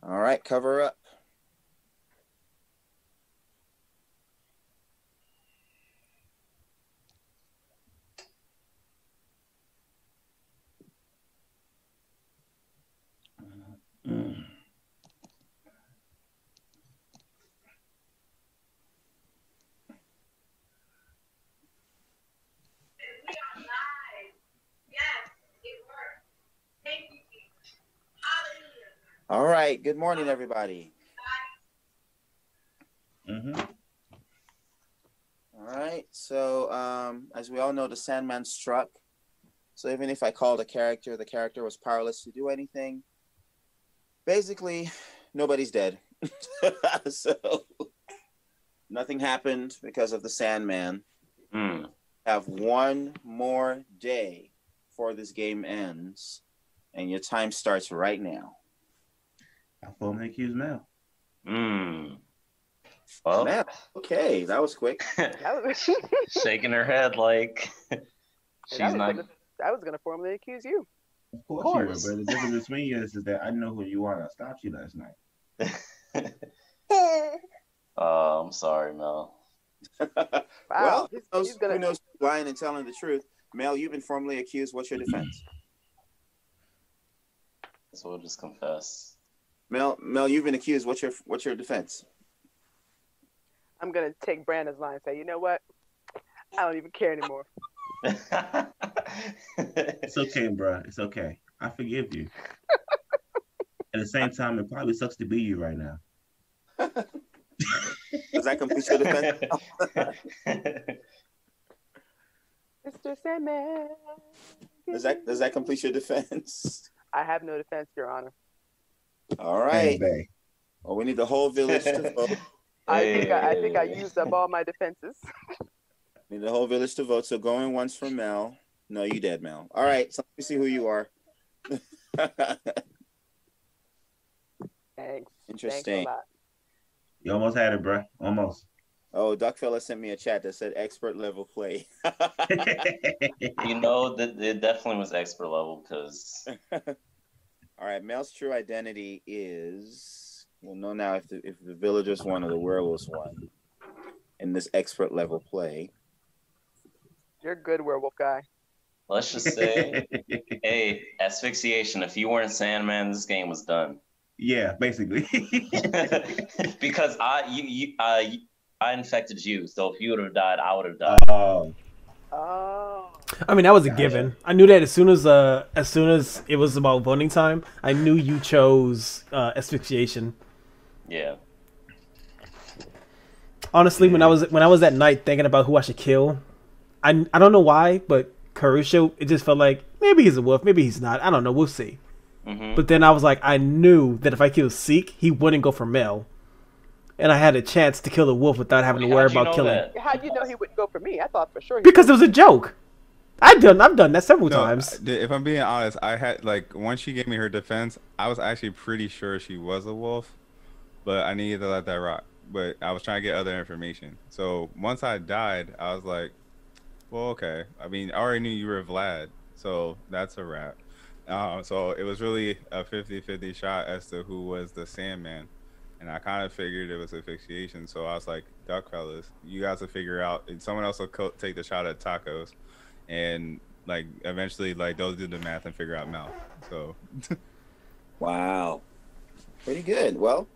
All right, cover up. All right, good morning, everybody. Mm-hmm. All right, so um, as we all know, the Sandman struck. So even if I called a character, the character was powerless to do anything. Basically, nobody's dead. so nothing happened because of the Sandman. Hmm. Have one more day before this game ends, and your time starts right now. I formally accuse Mel. Hmm. Well, Man, okay, that was quick. Shaking her head like I she's was not. gonna, I was gonna formally accuse you. Of course, course. you were, but the difference between you is, is that I know who you are and I stopped you last night. Oh, I'm sorry, Mel. Wow, well, he's, who knows, he's gonna. who knows lying and telling the truth? Mel, you've been formally accused. What's your defense? So we'll just confess. Mel, Mel, you've been accused. What's your what's your defense? I'm gonna take Brandon's line and say, you know what? I don't even care anymore. It's okay, bro. It's okay. I forgive you. At the same time, it probably sucks to be you right now. Does that complete your defense? Mr. Sandman. Does that does that complete your defense? I have no defense, Your Honor. All right. Bang, bang. Well, we need the whole village to vote. I think I, I think I used up all my defenses. Need the whole village to vote. So going once for Mel. No, you dead, Mel. All right. So let me see who you are. Thanks. Interesting. Thanks. You almost had it, bro. Almost. Oh, Duckfella sent me a chat that said expert level play. you know that it definitely was expert level because All right, male's true identity is we'll know now if the if the villagers won or the werewolves won in this expert level play. You're a good werewolf guy. let's just say, hey, asphyxiation. If you weren't Sandman, this game was done. yeah, basically. because I you, you uh you- I infected you, so if you would have died, I would have died. oh, Oh. I mean, that was a given. I knew that as soon as uh as soon as it was about voting time, I knew you chose uh, asphyxiation. Yeah. Honestly, when I was when I was at night thinking about who I should kill, I I don't know why, but Caruso, it just felt like maybe he's a wolf, maybe he's not. I don't know. We'll see. hmm But then I was like, I knew that if I killed Seek, he wouldn't go for Mel, and I had a chance to kill the wolf without having to worry about killing. that? How'd you know he wouldn't go for me? I thought for sure. He Because it was a joke. I've done I've done that several No, times. If I'm being honest, I had like once she gave me her defense, I was actually pretty sure she was a wolf, but I needed to let that rock. But I was trying to get other information. So once I died, I was like, well, okay. I mean, I already knew you were Vlad, so that's a wrap. Uh, so it was really a 50-50 shot as to who was the Sandman. And I kind of figured it was asphyxiation, so I was like, "Duckfellas, you guys will figure out. And someone else will co- take the shot at tacos." And like eventually like they'll do the math and figure out Mel. So Wow. Pretty good. Well,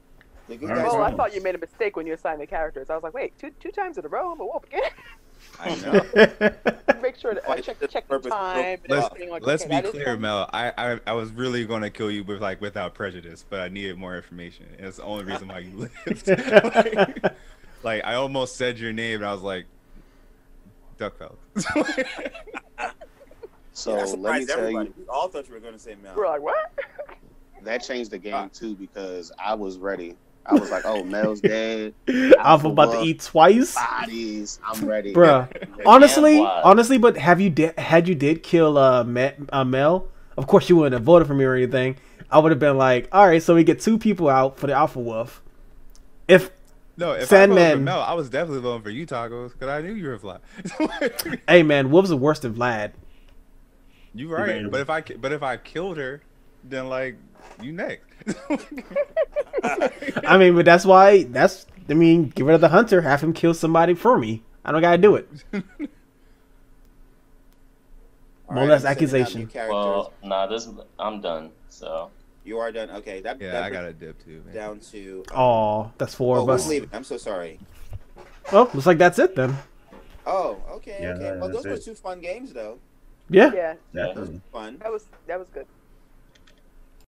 the guys right. Well, oh, I thought you made a mistake when you assigned the characters. I was like, wait, two two times in a row, I'm a wolf again. I know. Make sure that I check check the Purpose- time and let's. Like, let's okay, be clear, coming. Mel. I, I I was really gonna kill you with like without prejudice, but I needed more information. And it's the only reason why you lived. like, like, I almost said your name and I was like, Duckfeld. So that let me tell everybody. you, We all thought you were going to say Mel. We're like, what? that changed the game too because I was ready. I was like, oh, Mel's dead. I'm about to eat twice, bodies. I'm ready. bruh. Honestly, honestly, but have you did had you did kill uh, Matt, uh Mel? Of course you wouldn't have voted for me or anything. I would have been like, all right, so we get two people out for the Alpha Wolf. If no, if I voted for Mel, I was definitely voting for you, tacos, because I knew you were fly. hey man, wolves are worse than Vlad. you right, Debatable. but if I but if I killed her, then like you next. I mean, but that's why that's I mean, get rid of the hunter, have him kill somebody for me. I don't gotta do it. All More right, less I'm sending out accusation. Well, nah, this I'm done. So you are done. Okay, that, yeah, that I got a dip too. Man. down to. Oh, that's four oh, of us. leaving? I'm so sorry. Well, looks like that's it then. Oh, okay, Yeah, okay. Well, that's those were two fun games, though. Yeah. Yeah, Definitely. Fun. that was that was good.